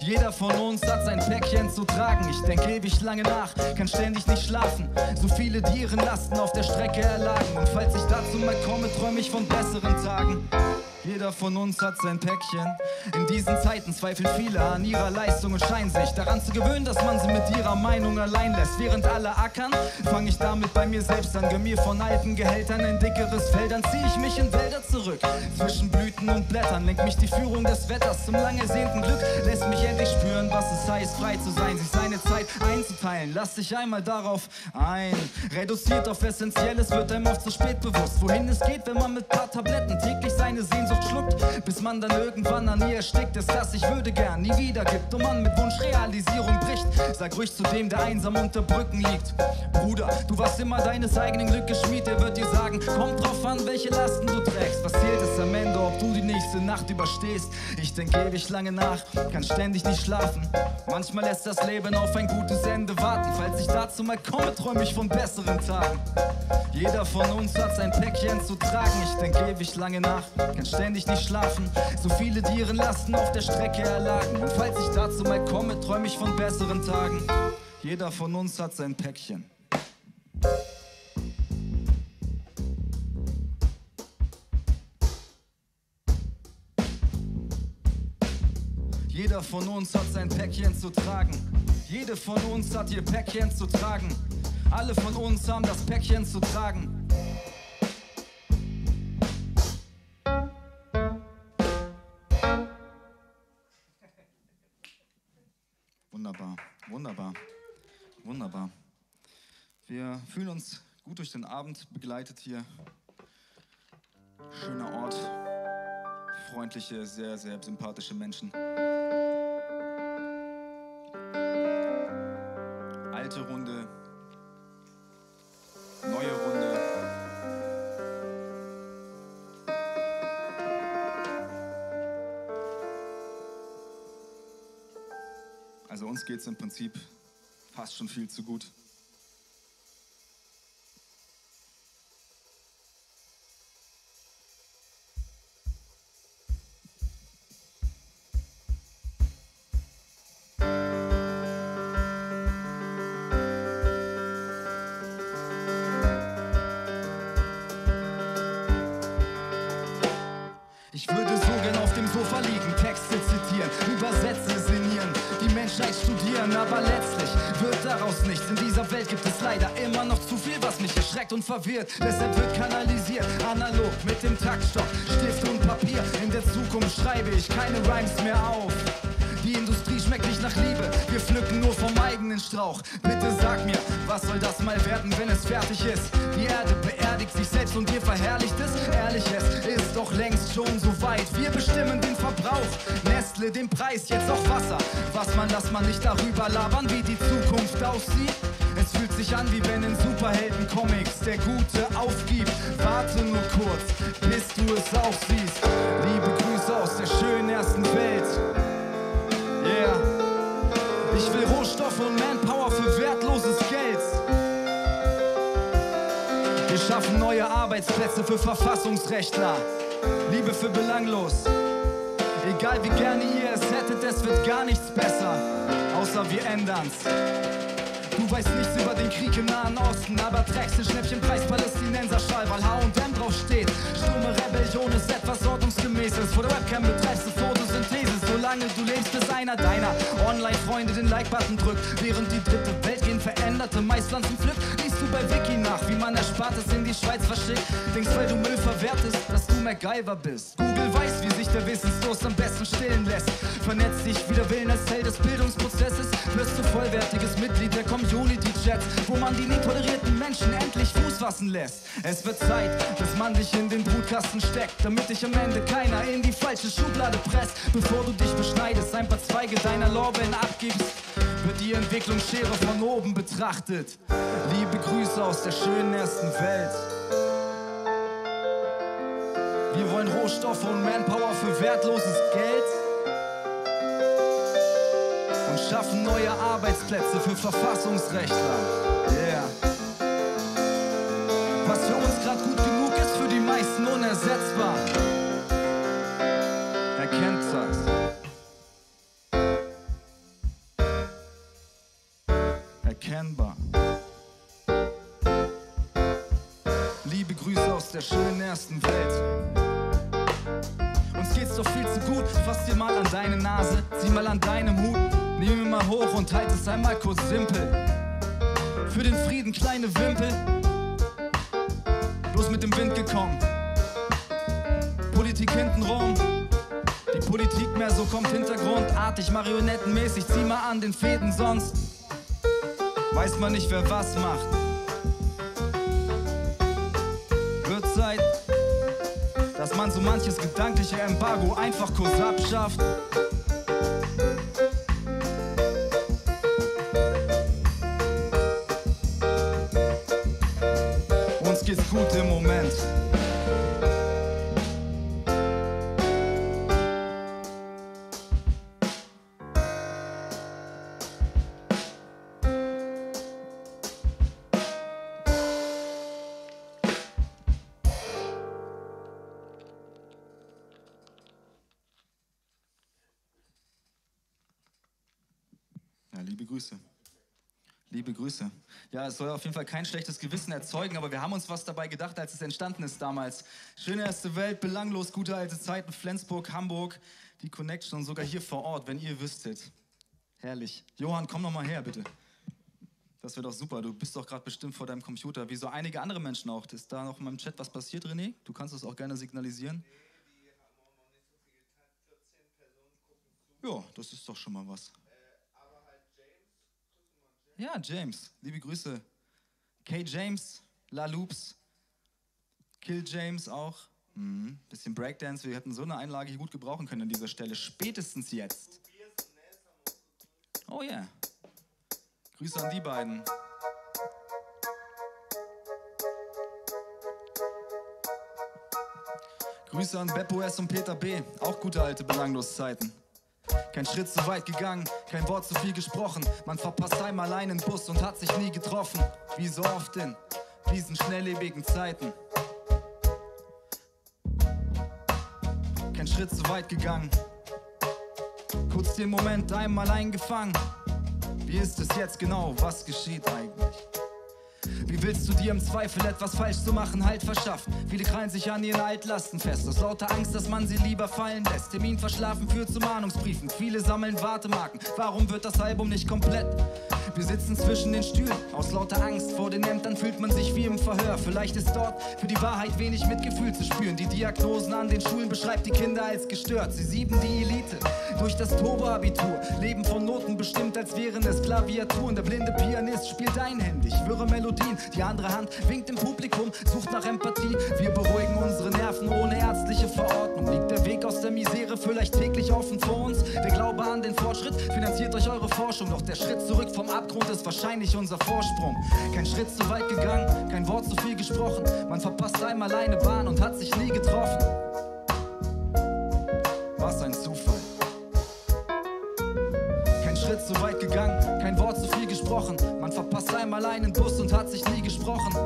Jeder von uns hat sein Päckchen zu tragen. Ich denke ewig lange nach, kann ständig nicht schlafen. So viele, die ihren Lasten auf der Strecke erlagen. Und falls ich dazu mal komme, träume ich von besseren Tagen. Bye. Jeder von uns hat sein Päckchen. In diesen Zeiten zweifeln viele an ihrer Leistung und scheinen sich daran zu gewöhnen, dass man sie mit ihrer Meinung allein lässt. Während alle ackern, fange ich damit bei mir selbst an. Gönn mir von alten Gehältern ein dickeres Fell, dann zieh ich mich in Wälder zurück. Zwischen Blüten und Blättern lenkt mich die Führung des Wetters zum lang ersehnten Glück. Lässt mich endlich spüren, was es heißt, frei zu sein, sich seine Zeit einzuteilen. Lass dich einmal darauf ein. Reduziert auf Essentielles wird einem oft zu spät bewusst. Wohin es geht, wenn man mit paar Tabletten täglich seine Sehnsucht schluckt, bis man dann irgendwann an ihr erstickt. Ist das, ich würde gern nie wieder gibt und man mit Wunschrealisierung bricht. Sag ruhig zu dem, der einsam unter Brücken liegt. Bruder, du warst immer deines eigenen Glückes Schmied, der wird dir sagen, kommt drauf an, welche Lasten du trägst. Was zählt es am Ende, ob du die nächste Nacht überstehst? Ich denke ewig lange nach, kann ständig nicht schlafen. Manchmal lässt das Leben auf ein gutes Ende warten. Falls ich dazu mal komme, träume ich von besseren Tagen. Jeder von uns hat sein Päckchen zu tragen. Ich denke ewig lange nach, kann ständig nicht schlafen. So viele, die ihren Lasten auf der Strecke erlagen. Und falls ich dazu mal komme, träume ich von besseren Tagen. Jeder von uns hat sein Päckchen. Jeder von uns hat sein Päckchen zu tragen. Jede von uns hat ihr Päckchen zu tragen. Alle von uns haben das Päckchen zu tragen. Wunderbar, wunderbar. Wir fühlen uns gut durch den Abend begleitet hier. Schöner Ort, freundliche, sehr, sehr sympathische Menschen. Alte Runde, geht es im Prinzip fast schon viel zu gut. Wird daraus nichts. In dieser Welt gibt es leider immer noch zu viel, was mich erschreckt und verwirrt. Deshalb wird kanalisiert, analog mit dem Taktstock, Stift und Papier. In der Zukunft schreibe ich keine Rhymes mehr auf. Die Industrie schmeckt nicht nach Liebe, wir pflücken nur vom eigenen Strauch. Bitte sag mir, was soll das mal werden, wenn es fertig ist? Die Erde beerdigt sich selbst und ihr verherrlicht es. Ehrlich, es ist doch längst schon so weit. Wir bestimmen den Verbrauch, Nestle den Preis, jetzt auch Wasser. Was man, lass man nicht darüber labern, wie die Zukunft aussieht. Es fühlt sich an, wie wenn in Superhelden-Comics der Gute aufgibt. Warte nur kurz, bis du es auch siehst. Liebe Grüße aus der schönen ersten Welt. Und Manpower für wertloses Geld. Wir schaffen neue Arbeitsplätze für Verfassungsrechtler. Liebe für belanglos. Egal wie gerne ihr es hättet, es wird gar nichts besser. Außer wir ändern's. Du weißt nichts über den Krieg im Nahen Osten, aber trägst den Schnäppchenpreis Palästinenser-Schall, weil H&M draufsteht. Stumme Rebellion ist etwas Ordnungsgemäßes. Vor der Webcam betreibst du Photosynthese, solange du lebst, bis einer deiner Online-Freunde den Like-Button drückt. Während die dritte Welt veränderte Maispflanzen pflückt, liest du bei Wiki nach, wie man Erspartes in die Schweiz verschickt. Denkst, weil du Müll verwertest, dass du MacGyver bist. Google weiß, wie sich der Wissensdurst am besten stillen lässt. Vernetzt dich wider Willen als Teil des Bildungsprozesses, wirst du vollwertiges Mitglied der Community-Chats, wo man die nie tolerierten Menschen endlich Fuß fassen lässt. Es wird Zeit, dass man dich in den Brutkasten steckt, damit dich am Ende keiner in die falsche Schublade presst. Bevor du dich beschneidest, ein paar Zweige deiner Lorbeeren abgibst, wird die Entwicklungsschere von oben betrachtet. Liebe Grüße aus der schönen ersten Welt. Wir wollen Rohstoffe und Manpower für wertloses Geld und schaffen neue Arbeitsplätze für Verfassungsrechtler. Yeah. Was für uns gerade gut der schönen ersten Welt. Uns geht's doch viel zu gut. Fass dir mal an deine Nase, zieh mal an deinem Hut. Nimm ihn mal hoch und halt es einmal kurz simpel. Für den Frieden kleine Wimpel. Bloß mit dem Wind gekommen. Politik hintenrum. Die Politik mehr so kommt hintergrundartig, marionettenmäßig. Zieh mal an den Fäden, sonst weiß man nicht, wer was macht. Manches gedankliche Embargo einfach kurz abschafft. Ja, es soll auf jeden Fall kein schlechtes Gewissen erzeugen, aber wir haben uns was dabei gedacht, als es entstanden ist damals. Schöne erste Welt, belanglos, gute alte Zeiten, Flensburg, Hamburg, die Connection und sogar hier vor Ort, wenn ihr wüsstet. Herrlich. Johann, komm noch mal her, bitte. Das wäre doch super. Du bist doch gerade bestimmt vor deinem Computer, wie so einige andere Menschen auch. Ist da noch in meinem Chat was passiert, René? Du kannst es auch gerne signalisieren. Ja, das ist doch schon mal was. Ja, James, liebe Grüße. K. James, La Loops, Kill James auch. Mhm. Bisschen Breakdance, wir hätten so eine Einlage hier gut gebrauchen können an dieser Stelle. Spätestens jetzt. Oh ja. Yeah. Grüße an die beiden. Grüße an Beppo S und Peter B. Auch gute alte Belangloszeiten. Kein Schritt zu weit gegangen, kein Wort zu viel gesprochen. Man verpasst einmal einen Bus und hat sich nie getroffen. Wie so oft in diesen schnelllebigen Zeiten. Kein Schritt zu weit gegangen. Kurz den Moment einmal eingefangen. Wie ist es jetzt genau? Was geschieht eigentlich? Willst du dir im Zweifel etwas falsch zu machen halt verschaffen? Viele krallen sich an ihren Altlasten fest, aus lauter Angst, dass man sie lieber fallen lässt. Termin verschlafen führt zu Mahnungsbriefen, viele sammeln Wartemarken. Warum wird das Album nicht komplett? Wir sitzen zwischen den Stühlen, aus lauter Angst vor den Ämtern fühlt man sich wie im Verhör. Vielleicht ist dort für die Wahrheit wenig Mitgefühl zu spüren. Die Diagnosen an den Schulen beschreibt die Kinder als gestört. Sie sieben die Elite durch das Turbo-Abitur. Leben von Noten bestimmt, als wären es Klaviaturen. Der blinde Pianist spielt einhändig, wirre Melodien. Die andere Hand winkt im Publikum, sucht nach Empathie. Wir beruhigen unsere Nerven ohne ärztliche Verordnung. Liegt der Weg aus der Misere vielleicht täglich offen vor uns? Der Glaube an den Fortschritt finanziert euch eure Forschung. Doch der Schritt zurück vom Abgrund ist wahrscheinlich unser Vorsprung. Kein Schritt zu weit gegangen, kein Wort zu viel gesprochen. Man verpasst einmal eine Bahn und hat sich nie getroffen. Was ein Zufall. Kein Schritt zu weit gegangen, kein Wort zu viel gesprochen. Man verpasst einmal einen Bus und hat sich nie gesprochen.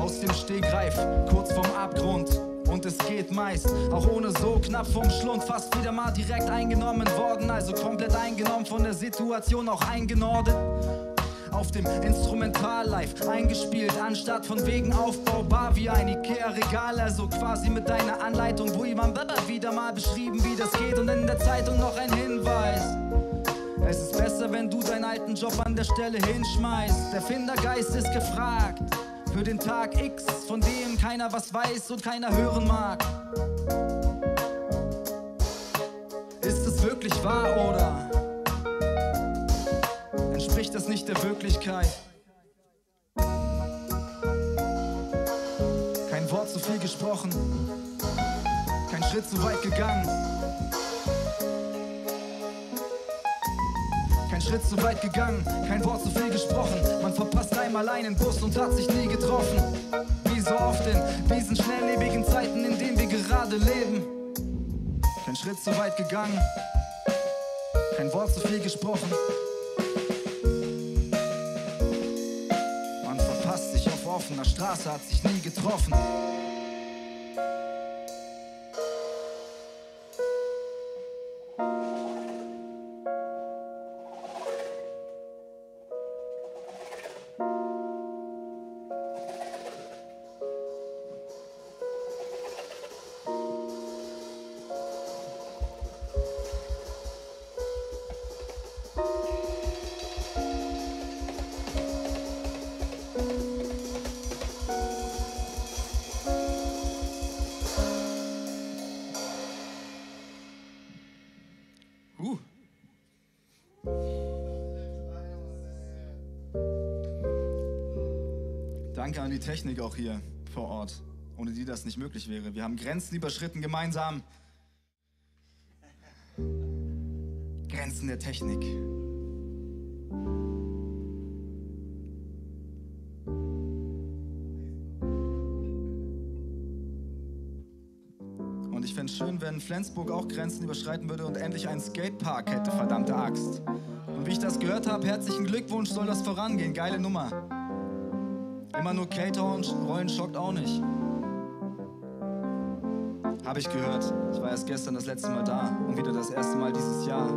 Aus dem Stegreif, kurz vorm Abgrund. Und es geht meist, auch ohne so knapp vom Schlund, fast wieder mal direkt eingenommen worden. Also komplett eingenommen von der Situation, auch eingenordet auf dem Instrumental live eingespielt, anstatt von wegen aufbaubar wie ein Ikea-Regal, also quasi mit deiner Anleitung, wo jemand wieder mal beschrieben, wie das geht und in der Zeitung noch ein Hinweis. Es ist besser, wenn du deinen alten Job an der Stelle hinschmeißt. Der Findergeist ist gefragt für den Tag X, von dem keiner was weiß und keiner hören mag. Ist es wirklich wahr oder? entspricht das nicht der Wirklichkeit. Kein Wort zu viel gesprochen, kein Schritt zu weit gegangen. Schritt zu weit gegangen, kein Wort zu viel gesprochen. Man verpasst einmal einen Bus und hat sich nie getroffen. Wie so oft in diesen schnelllebigen Zeiten, in denen wir gerade leben. Kein Schritt zu weit gegangen, kein Wort zu viel gesprochen. offener Straße hat sich nie getroffen. Die Technik auch hier vor Ort, ohne die das nicht möglich wäre. Wir haben Grenzen überschritten gemeinsam. Grenzen der Technik. Und ich fände es schön, wenn Flensburg auch Grenzen überschreiten würde und endlich einen Skatepark hätte, verdammte Axt. Und wie ich das gehört habe, herzlichen Glückwunsch, soll das vorangehen. Geile Nummer. Immer nur Cater-Rollen schockt auch nicht. Habe ich gehört. Ich war erst gestern das letzte Mal da und wieder das erste Mal dieses Jahr.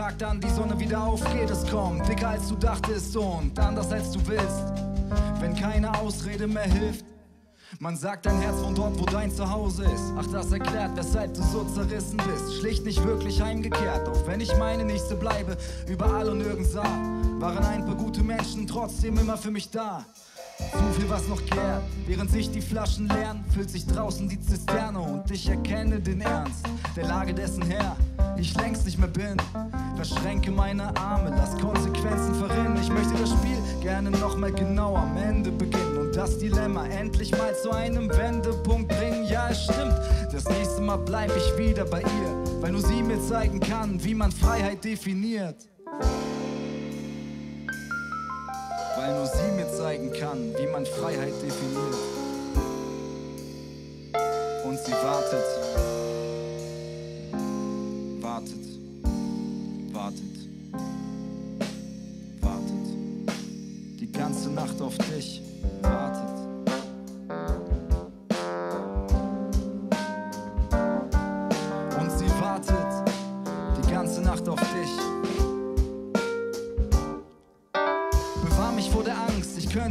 Tag, dann die Sonne wieder aufgeht. Es kommt dicker als du dachtest und anders als du willst. Wenn keine Ausrede mehr hilft, Man sagt, dein Herz wohnt dort, wo dein Zuhause ist. Ach, das erklärt, weshalb du so zerrissen bist. Schlicht nicht wirklich heimgekehrt, auch wenn ich meine Nächste bleibe. Überall und nirgends sah, waren ein paar gute Menschen trotzdem immer für mich da. Zu viel, was noch kehrt. Während sich die Flaschen leeren, füllt sich draußen die Zisterne und ich erkenne den Ernst der Lage dessen her. Ich längst nicht mehr bin, verschränke meine Arme, lass Konsequenzen verrinnen. Ich möchte das Spiel gerne nochmal genau am Ende beginnen und das Dilemma endlich mal zu einem Wendepunkt bringen. Ja, es stimmt, das nächste Mal bleib ich wieder bei ihr, weil nur sie mir zeigen kann, wie man Freiheit definiert. weil nur sie mir zeigen kann, wie man Freiheit definiert. Und sie wartet, wartet, wartet,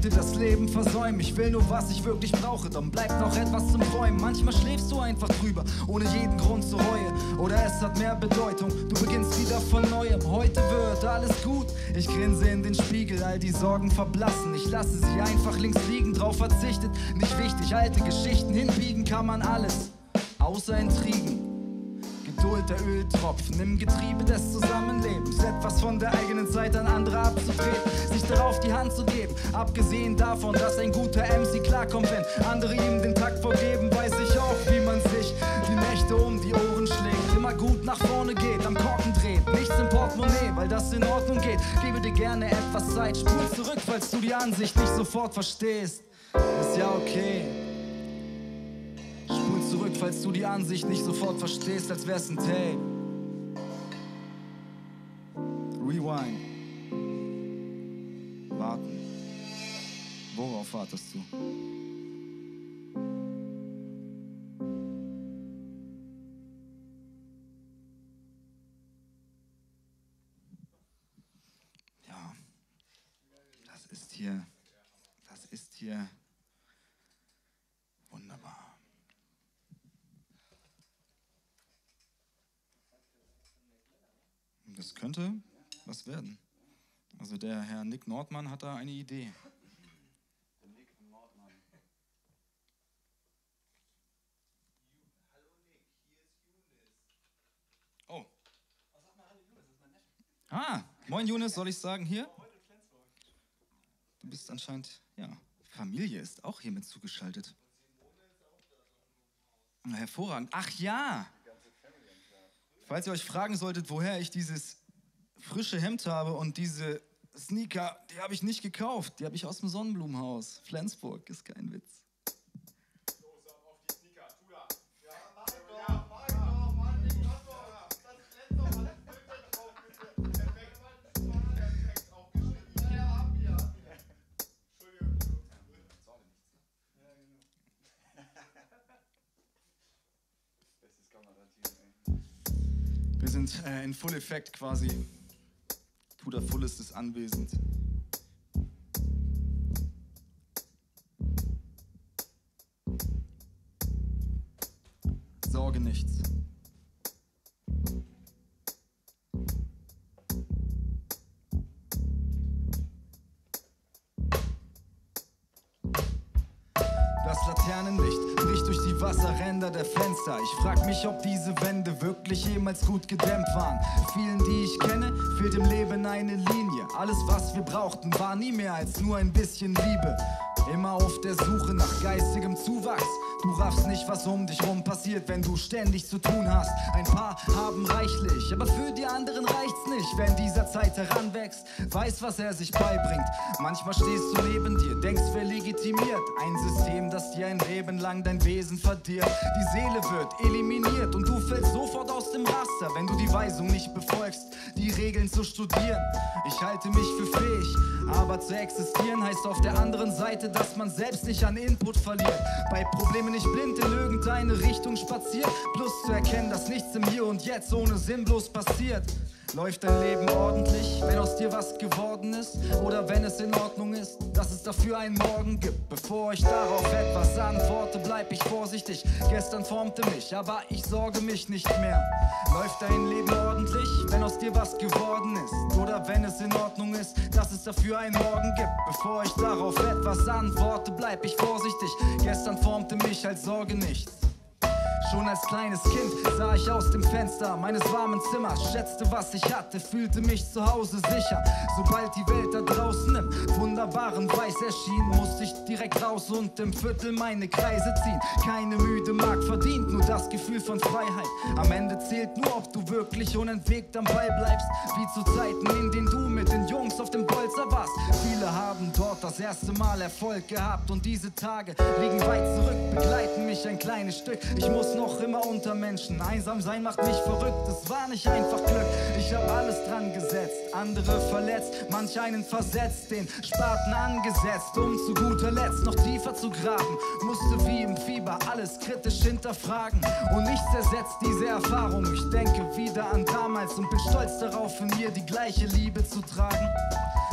Könnte das Leben versäumen. Ich will nur, was ich wirklich brauche, dann bleibt noch etwas zum Träumen. Manchmal schläfst du einfach drüber, ohne jeden Grund zur Reue. Oder es hat mehr Bedeutung, du beginnst wieder von neuem. Heute wird alles gut, ich grinse in den Spiegel, all die Sorgen verblassen. Ich lasse sie einfach links liegen, drauf verzichtet. Nicht wichtig, alte Geschichten hinbiegen kann man alles, außer Intrigen. Geduld der Öltropfen im Getriebe des Zusammenlebens. Etwas von der eigenen Zeit an andere abzutreten, sich darauf die Hand zu geben. Abgesehen davon, dass ein guter MC klarkommt, wenn andere ihm den Takt vorgeben, weiß ich auch, wie man sich die Nächte um die Ohren schlägt. Immer gut nach vorne geht, am Korken dreht, nichts im Portemonnaie, weil das in Ordnung geht. Gebe dir gerne etwas Zeit, spul zurück, falls du die Ansicht nicht sofort verstehst. Ist ja okay. Falls du die Ansicht nicht sofort verstehst, als wär's ein Tape. Rewind. Warten. Worauf wartest du? Ja, das ist hier, das ist hier wunderbar. Das könnte was werden. Also der Herr Nick Nordmann hat da eine Idee. Oh. Ah, moin Jonas, soll ich sagen hier? Du bist anscheinend, ja, Familie ist auch hier mit zugeschaltet. Hervorragend. Ach ja. Falls ihr euch fragen solltet, woher ich dieses frische Hemd habe und diese Sneaker, die habe ich nicht gekauft. Die habe ich aus dem Sonnenblumenhaus. Flensburg, ist kein Witz. Wir sind äh, in Full Effekt quasi. Puder Fullest ist anwesend. Sorge nichts. Das Laternenlicht bricht durch die Wasserränder der Fenster. Ich frag mich, ob diese Wände wirklich jemals gut gedämmt waren. Vielen, die ich kenne, fehlt im Leben eine Linie. Alles, was wir brauchten, war nie mehr als nur ein bisschen Liebe. Immer auf der Suche nach geistigem Zuwachs. Du raffst nicht, was um dich rum passiert, wenn du ständig zu tun hast. Ein paar haben reichlich, aber für die anderen reicht's nicht. Wer in dieser Zeit heranwächst, weiß, was er sich beibringt. Manchmal stehst du neben dir, denkst, wer legitimiert. Ein System, das dir ein Leben lang dein Wesen verdirbt. Die Seele wird eliminiert und du fällst sofort aus dem Raster, wenn du die Weisung nicht befolgst, die Regeln zu studieren. Ich halte mich für fähig, aber zu existieren heißt auf der anderen Seite, dass man selbst nicht an Input verliert. Bei Problemen nicht blind in irgendeine Richtung spaziert, plus zu erkennen, dass nichts im Hier und Jetzt ohne Sinn bloß passiert. Läuft dein Leben ordentlich, wenn aus dir was geworden ist? Oder wenn es in Ordnung ist, dass es dafür einen Morgen gibt? Bevor ich darauf etwas antworte, bleib ich vorsichtig. Gestern formte mich, aber ich sorge mich nicht mehr. Läuft dein Leben ordentlich, wenn aus dir was geworden ist? Oder wenn es in Ordnung ist, dass es dafür einen Morgen gibt? Bevor ich darauf etwas antworte, bleib ich vorsichtig. Gestern formte mich als Sorge nichts. Schon als kleines Kind sah ich aus dem Fenster meines warmen Zimmers, schätzte, was ich hatte, fühlte mich zu Hause sicher. Sobald die Welt da draußen im wunderbaren Weiß erschien, musste ich direkt raus und im Viertel meine Kreise ziehen. Keine müde Mark verdient, nur das Gefühl von Freiheit. Am Ende zählt nur, ob du wirklich unentwegt am Ball bleibst, wie zu Zeiten, in denen du mit den Jungs auf dem Bolzer warst. Viele haben dort das erste Mal Erfolg gehabt und diese Tage liegen weit zurück, begleiten mich ein kleines Stück. Ich muss noch immer unter Menschen. Einsam sein macht mich verrückt, es war nicht einfach Glück. Ich hab alles dran gesetzt, andere verletzt, manch einen versetzt, den Spaten angesetzt, um zu guter Letzt noch tiefer zu graben. Musste wie im Fieber alles kritisch hinterfragen. Und nichts ersetzt diese Erfahrung. Ich denke wieder an damals und bin stolz darauf, in mir die gleiche Liebe zu tragen.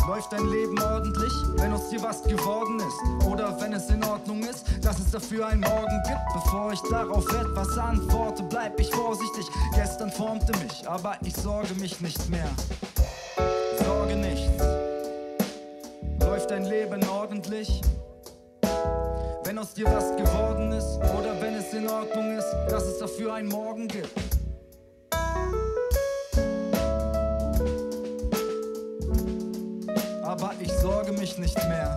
Läuft dein Leben ordentlich, wenn aus dir was geworden ist? Oder wenn es in Ordnung ist, dass es dafür einen Morgen gibt? Bevor ich darauf etwas antworte, bleib ich vorsichtig. Gestern formte mich, aber ich sorge mich nicht mehr. Sorge nichts. Läuft dein Leben ordentlich? Wenn aus dir was geworden ist, oder wenn es in Ordnung ist, dass es dafür einen Morgen gibt. Aber ich sorge mich nicht mehr.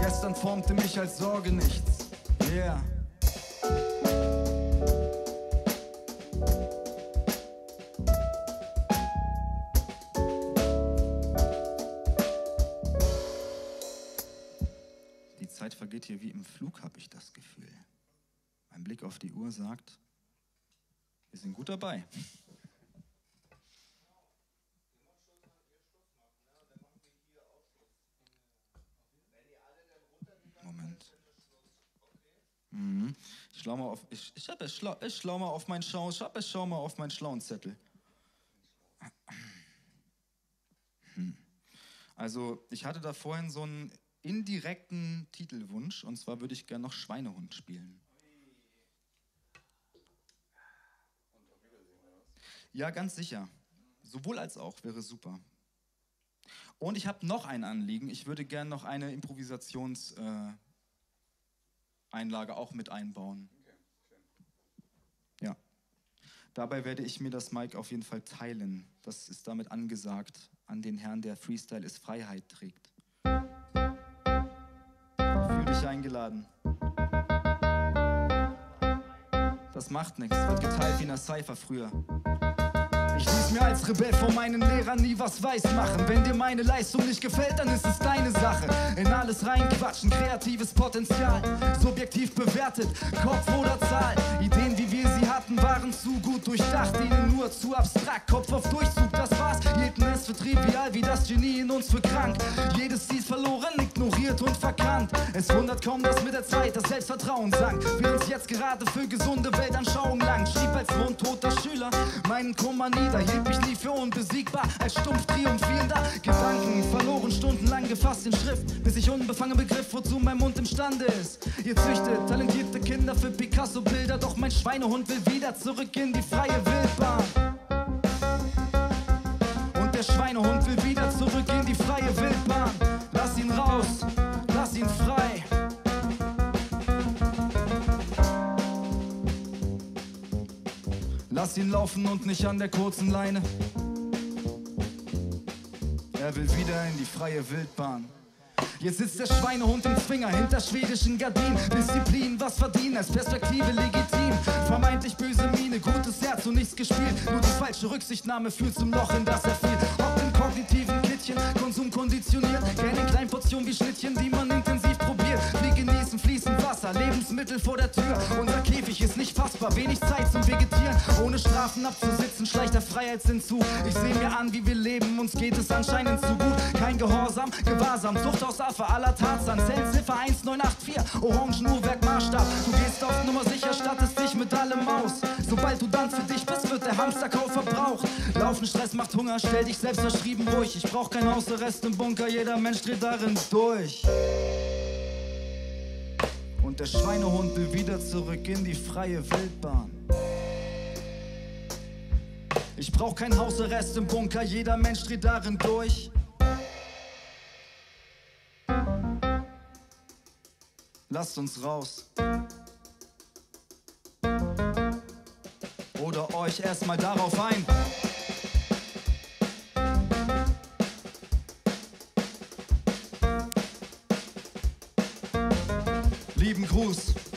Gestern formte mich als Sorge nichts. Yeah. Die Zeit vergeht hier wie im Flug, habe ich das Gefühl. Mein Blick auf die Uhr sagt, wir sind gut dabei. Mhm. Ich schlau mal auf, ich, ich, hab schlau, ich schlau mal auf meinen Schau, ich hab schau mal auf meinen schlauen Zettel. Hm. Also, ich hatte da vorhin so einen indirekten Titelwunsch und zwar würde ich gerne noch Schweinehund spielen. Ja, ganz sicher. Sowohl als auch wäre super. Und ich habe noch ein Anliegen. Ich würde gerne noch eine Improvisations- äh, Einlage auch mit einbauen. Ja. Dabei werde ich mir das Mic auf jeden Fall teilen. Das ist damit angesagt an den Herrn, der Freestyle ist Freiheit trägt. Fühl dich eingeladen. Das macht nichts, wird geteilt wie in der Cypher früher. Mir als Rebell von meinen Lehrern nie was weiß machen. Wenn dir meine Leistung nicht gefällt, dann ist es deine Sache. In alles reinquatschen, kreatives Potenzial. Subjektiv bewertet, Kopf oder Zahl. Ideen, wie wir sie hatten, waren zu gut durchdacht. Ihnen nur zu abstrakt, Kopf auf Durchzug, das war's. Jeden ist für trivial, wie das Genie in uns für krank. Jedes Ziel verloren, ignoriert und verkannt. Es wundert kaum, dass mit der Zeit das Selbstvertrauen sank. Wir uns jetzt gerade für gesunde Weltanschauung lang. Schrieb als mundtoter Schüler meinen Kummer nie nieder, hielt mich nie für unbesiegbar, als stumpf triumphierender. Gedanken verloren, stundenlang gefasst in Schrift, bis ich unbefangen begriff, wozu mein Mund imstande ist. Ihr züchtet talentierte Kinder für Picasso-Bilder, doch mein Schweinehund will wieder zurück in die freie Wildbahn. Und der Schweinehund will wieder zurück in Lass ihn laufen und nicht an der kurzen Leine. Er will wieder in die freie Wildbahn. Jetzt sitzt der Schweinehund im Zwinger hinter schwedischen Gardinen. Disziplin, was verdienen, als Perspektive legitim. Vermeintlich böse Miene, gutes Herz und nichts gespielt. Nur die falsche Rücksichtnahme führt zum Loch, in das er fiel. Ob im kognitiven Kittchen, Konsum konditioniert. Gerne in Portionen wie Schnittchen, die man intensiv probiert. Wir genießen Lebensmittel vor der Tür. Unser Käfig ist nicht fassbar, wenig Zeit zum Vegetieren. Ohne Strafen abzusitzen, schleicht der Freiheitsentzug. Ich seh mir an, wie wir leben, uns geht es anscheinend zu gut. Kein Gehorsam, Gewahrsam, Zuchthausaffe aller Tarzan, Zellziffer 1984, Orangenuhrwerk Maßstab. Du gehst auf Nummer sicher, stattest dich mit allem aus. Sobald du dann für dich bist, wird der Hamsterkauf verbraucht. Laufen, Stress macht Hunger, stell dich selbst verschrieben ruhig. Ich brauch kein Hausarrest im Bunker, jeder Mensch dreht darin durch. Und der Schweinehund will wieder zurück in die freie Wildbahn. Ich brauch kein Hausarrest im Bunker, jeder Mensch dreht darin durch. Lasst uns raus. Oder euch erstmal darauf ein. Lieben Gruß.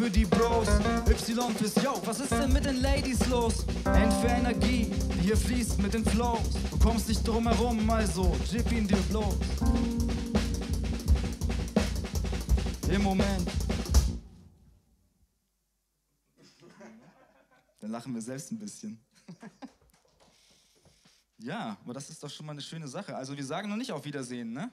Für die Bros. Y fürs Yo, was ist denn mit den Ladies los? N für Energie, die hier fließt mit den Flows. Du kommst nicht drum herum, also chip ihn dir bloß. Im Moment. Dann lachen wir selbst ein bisschen. ja, aber das ist doch schon mal eine schöne Sache. Also wir sagen noch nicht auf Wiedersehen, ne?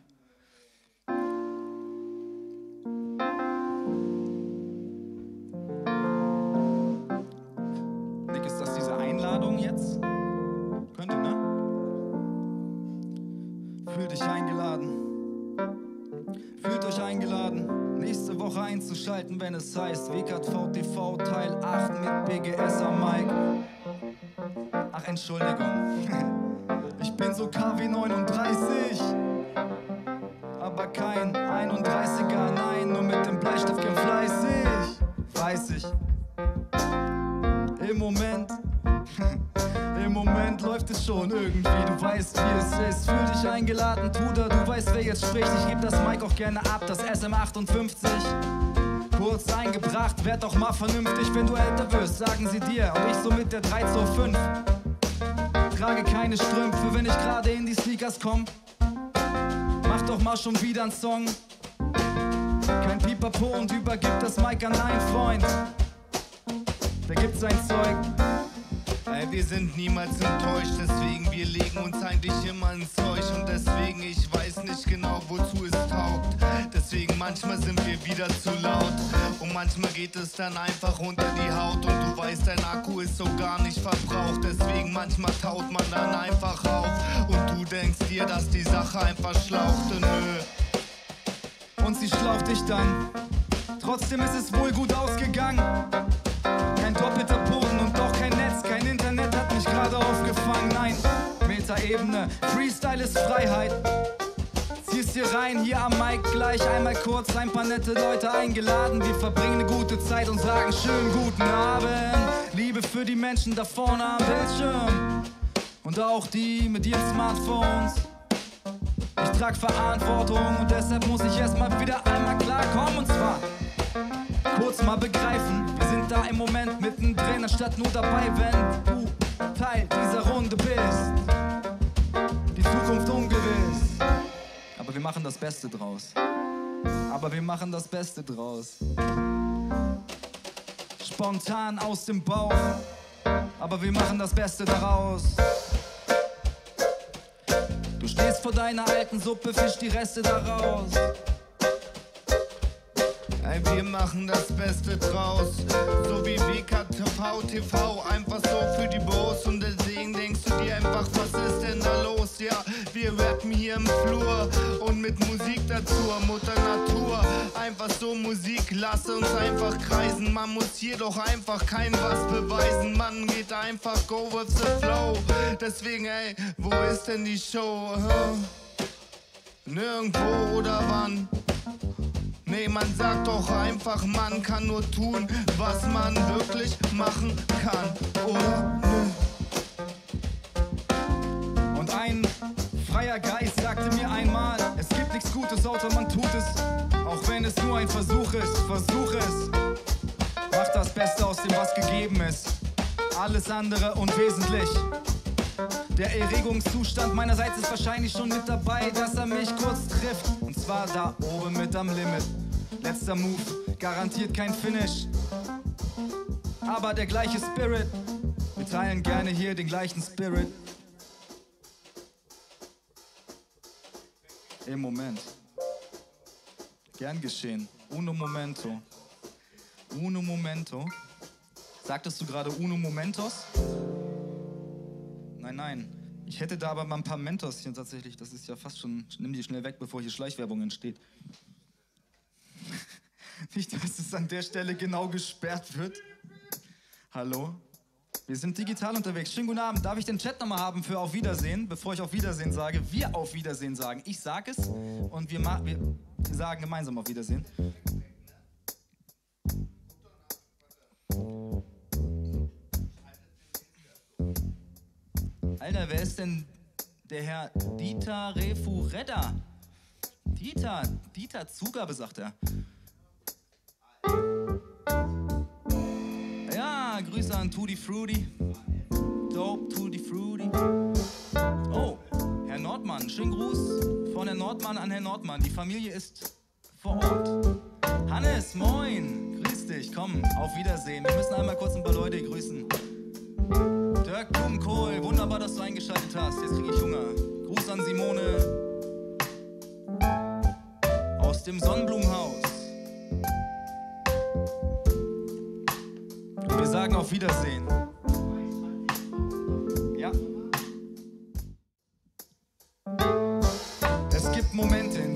Gerne ab, das SM58. Kurz eingebracht, werd doch mal vernünftig, wenn du älter wirst, sagen sie dir. Und ich so mit der 3 zu 5. Trage keine Strümpfe, wenn ich gerade in die Sneakers komm. Mach doch mal schon wieder einen Song. Kein Pipapo und übergib das Mic an einen Freund. Der gibt sein Zeug. Wir sind niemals enttäuscht, deswegen wir legen uns eigentlich immer ins Zeug und deswegen ich weiß nicht genau, wozu es taugt. Deswegen manchmal sind wir wieder zu laut und manchmal geht es dann einfach unter die Haut und du weißt, dein Akku ist so gar nicht verbraucht. Deswegen manchmal taut man dann einfach auf und du denkst dir, dass die Sache einfach schlauchte. Nö. Und sie schlaucht dich dann. Trotzdem ist es wohl gut ausgegangen. Kein doppelter Boden Metaebene, Freestyle ist Freiheit. Ziehst hier rein, hier am Mic gleich einmal kurz ein paar nette Leute eingeladen. Wir verbringen eine gute Zeit und sagen schönen guten Abend. Liebe für die Menschen da vorne am Bildschirm und auch die mit ihren Smartphones. Ich trag Verantwortung und deshalb muss ich erstmal wieder einmal klarkommen und zwar kurz mal begreifen. Wir sind da im Moment mittendrin, anstatt nur dabei, wenn du Teil dieser Runde bist. Wir machen das Beste draus. Aber wir machen das Beste draus. Spontan aus dem Bauch. Aber wir machen das Beste daraus. Du stehst vor deiner alten Suppe, fisch die Reste daraus. Ey, wir machen das Beste draus. So wie WKTV TV, einfach so für die Bros. Und deswegen denkst du dir einfach, was ist denn da los? Ja, wir rappen hier im Flur und mit Musik dazu, Mutter Natur. Einfach so Musik, lass uns einfach kreisen. Man muss hier doch einfach kein was beweisen. Man geht einfach go with the flow. Deswegen, ey, wo ist denn die Show? Nirgendwo oder wann? Nee, man sagt doch einfach, man kann nur tun, was man wirklich machen kann, oder? Und ein freier Geist sagte mir einmal, es gibt nichts Gutes, außer man tut es. Auch wenn es nur ein Versuch ist, Versuch es. Mach das Beste aus dem, was gegeben ist. Alles andere unwesentlich. Der Erregungszustand meinerseits ist wahrscheinlich schon mit dabei, dass er mich kurz trifft. Und zwar da oben mit am Limit. Letzter Move, garantiert kein Finish. Aber der gleiche Spirit. Wir teilen gerne hier den gleichen Spirit. Im Moment. Gern geschehen. Uno momento. Uno momento. Sagtest du gerade Uno momentos? Nein, nein. Ich hätte da aber mal ein paar Mentos hier tatsächlich. Das ist ja fast schon. Nimm die schnell weg, bevor hier Schleichwerbung entsteht. Nicht, dass es an der Stelle genau gesperrt wird. Hallo? Wir sind digital unterwegs. Schönen guten Abend. Darf ich den Chat nochmal haben für Auf Wiedersehen, bevor ich Auf Wiedersehen sage? Wir Auf Wiedersehen sagen. Ich sage es und wir, wir sagen gemeinsam Auf Wiedersehen. Alter, wer ist denn der Herr Dieter Refuredda? Dieter, Dieter Zugabe, sagt er. Ja, Grüße an Tutti Fruity. Dope Tutti Fruity. Oh, Herr Nordmann, schönen Gruß von Herrn Nordmann an Herrn Nordmann. Die Familie ist vor Ort. Hannes, moin. Grüß dich, komm, auf Wiedersehen. Wir müssen einmal kurz ein paar Leute grüßen. Dirk Blumenkohl, wunderbar, dass du eingeschaltet hast. Jetzt kriege ich Hunger. Gruß an Simone aus dem Sonnenblumenhaus. Sagen auf Wiedersehen.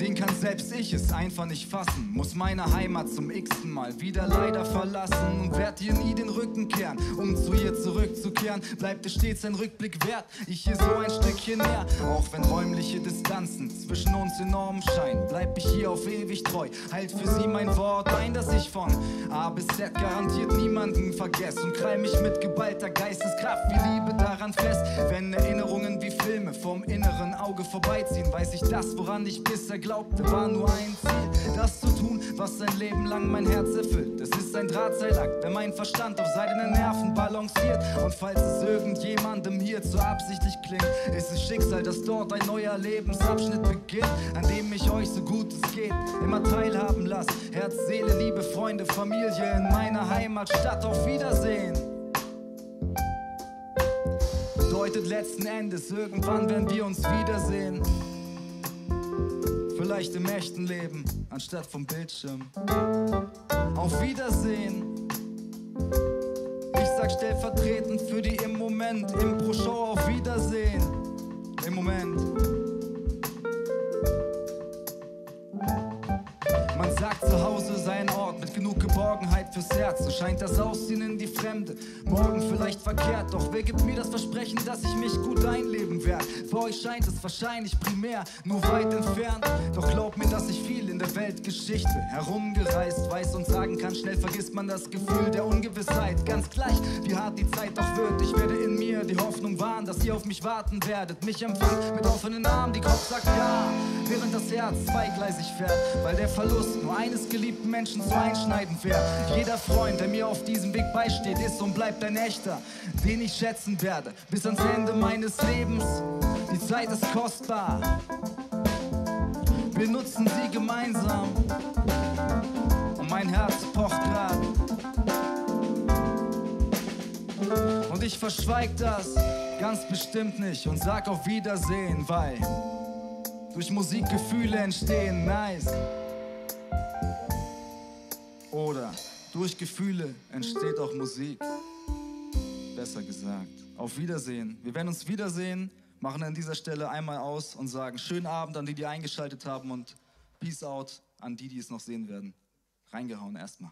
Denen kann selbst ich es einfach nicht fassen. Muss meine Heimat zum x-ten Mal wieder leider verlassen und werd ihr nie den Rücken kehren. Um zu ihr zurückzukehren, bleibt es stets ein Rückblick wert. Ich hier so ein Stückchen näher, auch wenn räumliche Distanzen zwischen uns enorm scheinen. Bleib ich hier auf ewig treu, halt für sie mein Wort ein, dass ich von A bis Z garantiert niemanden vergesse und krall mich mit geballter Geisteskraft wie Liebe daran fest. Wenn Erinnerungen wie Filme vom inneren Auge vorbeiziehen, weiß ich das, woran ich bisher glaubte, war nur ein Ziel, das zu tun, was sein Leben lang mein Herz erfüllt. Es ist ein Drahtseilakt, wenn mein Verstand auf seinen Nerven balanciert. Und falls es irgendjemandem hier zu absichtlich klingt, ist es Schicksal, dass dort ein neuer Lebensabschnitt beginnt, an dem ich euch so gut es geht immer teilhaben lasse. Herz, Seele, Liebe, Freunde, Familie in meiner Heimatstadt. Auf Wiedersehen bedeutet letzten Endes, irgendwann werden wir uns wiedersehen. Vielleicht im echten Leben, anstatt vom Bildschirm. Auf Wiedersehen. Ich sag stellvertretend für die im Moment Impro-Show auf Wiedersehen. Im Moment. Herz. So scheint das Ausziehen in die Fremde. Morgen vielleicht verkehrt, doch wer gibt mir das Versprechen, dass ich mich gut einleben werde? Für euch scheint es wahrscheinlich primär nur weit entfernt. Doch glaubt mir, dass ich viel in der Weltgeschichte herumgereist weiß und sagen kann, schnell vergisst man das Gefühl der Ungewissheit. Ganz gleich, wie hart die Zeit doch wird. Ich werde in mir die Hoffnung wahren, dass ihr auf mich warten werdet. Mich empfangt mit offenen Armen, die Kopf sagt ja, während das Herz zweigleisig fährt, weil der Verlust nur eines geliebten Menschen zu einschneidend wäre. Jeder Freund, der mir auf diesem Weg beisteht, ist und bleibt ein echter, den ich schätzen werde, bis ans Ende meines Lebens. Die Zeit ist kostbar. Wir nutzen sie gemeinsam. Und mein Herz pocht grad. Und ich verschweig das ganz bestimmt nicht und sag auf Wiedersehen, weil durch Musik Gefühle entstehen, nice. Oder durch Gefühle entsteht auch Musik. Besser gesagt. Auf Wiedersehen. Wir werden uns wiedersehen, machen an dieser Stelle einmal aus und sagen schönen Abend an die, die eingeschaltet haben und Peace out an die, die es noch sehen werden. Reingehauen erstmal.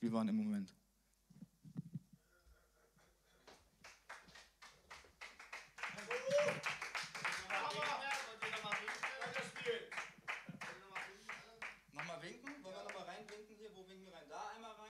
Wir waren im Moment.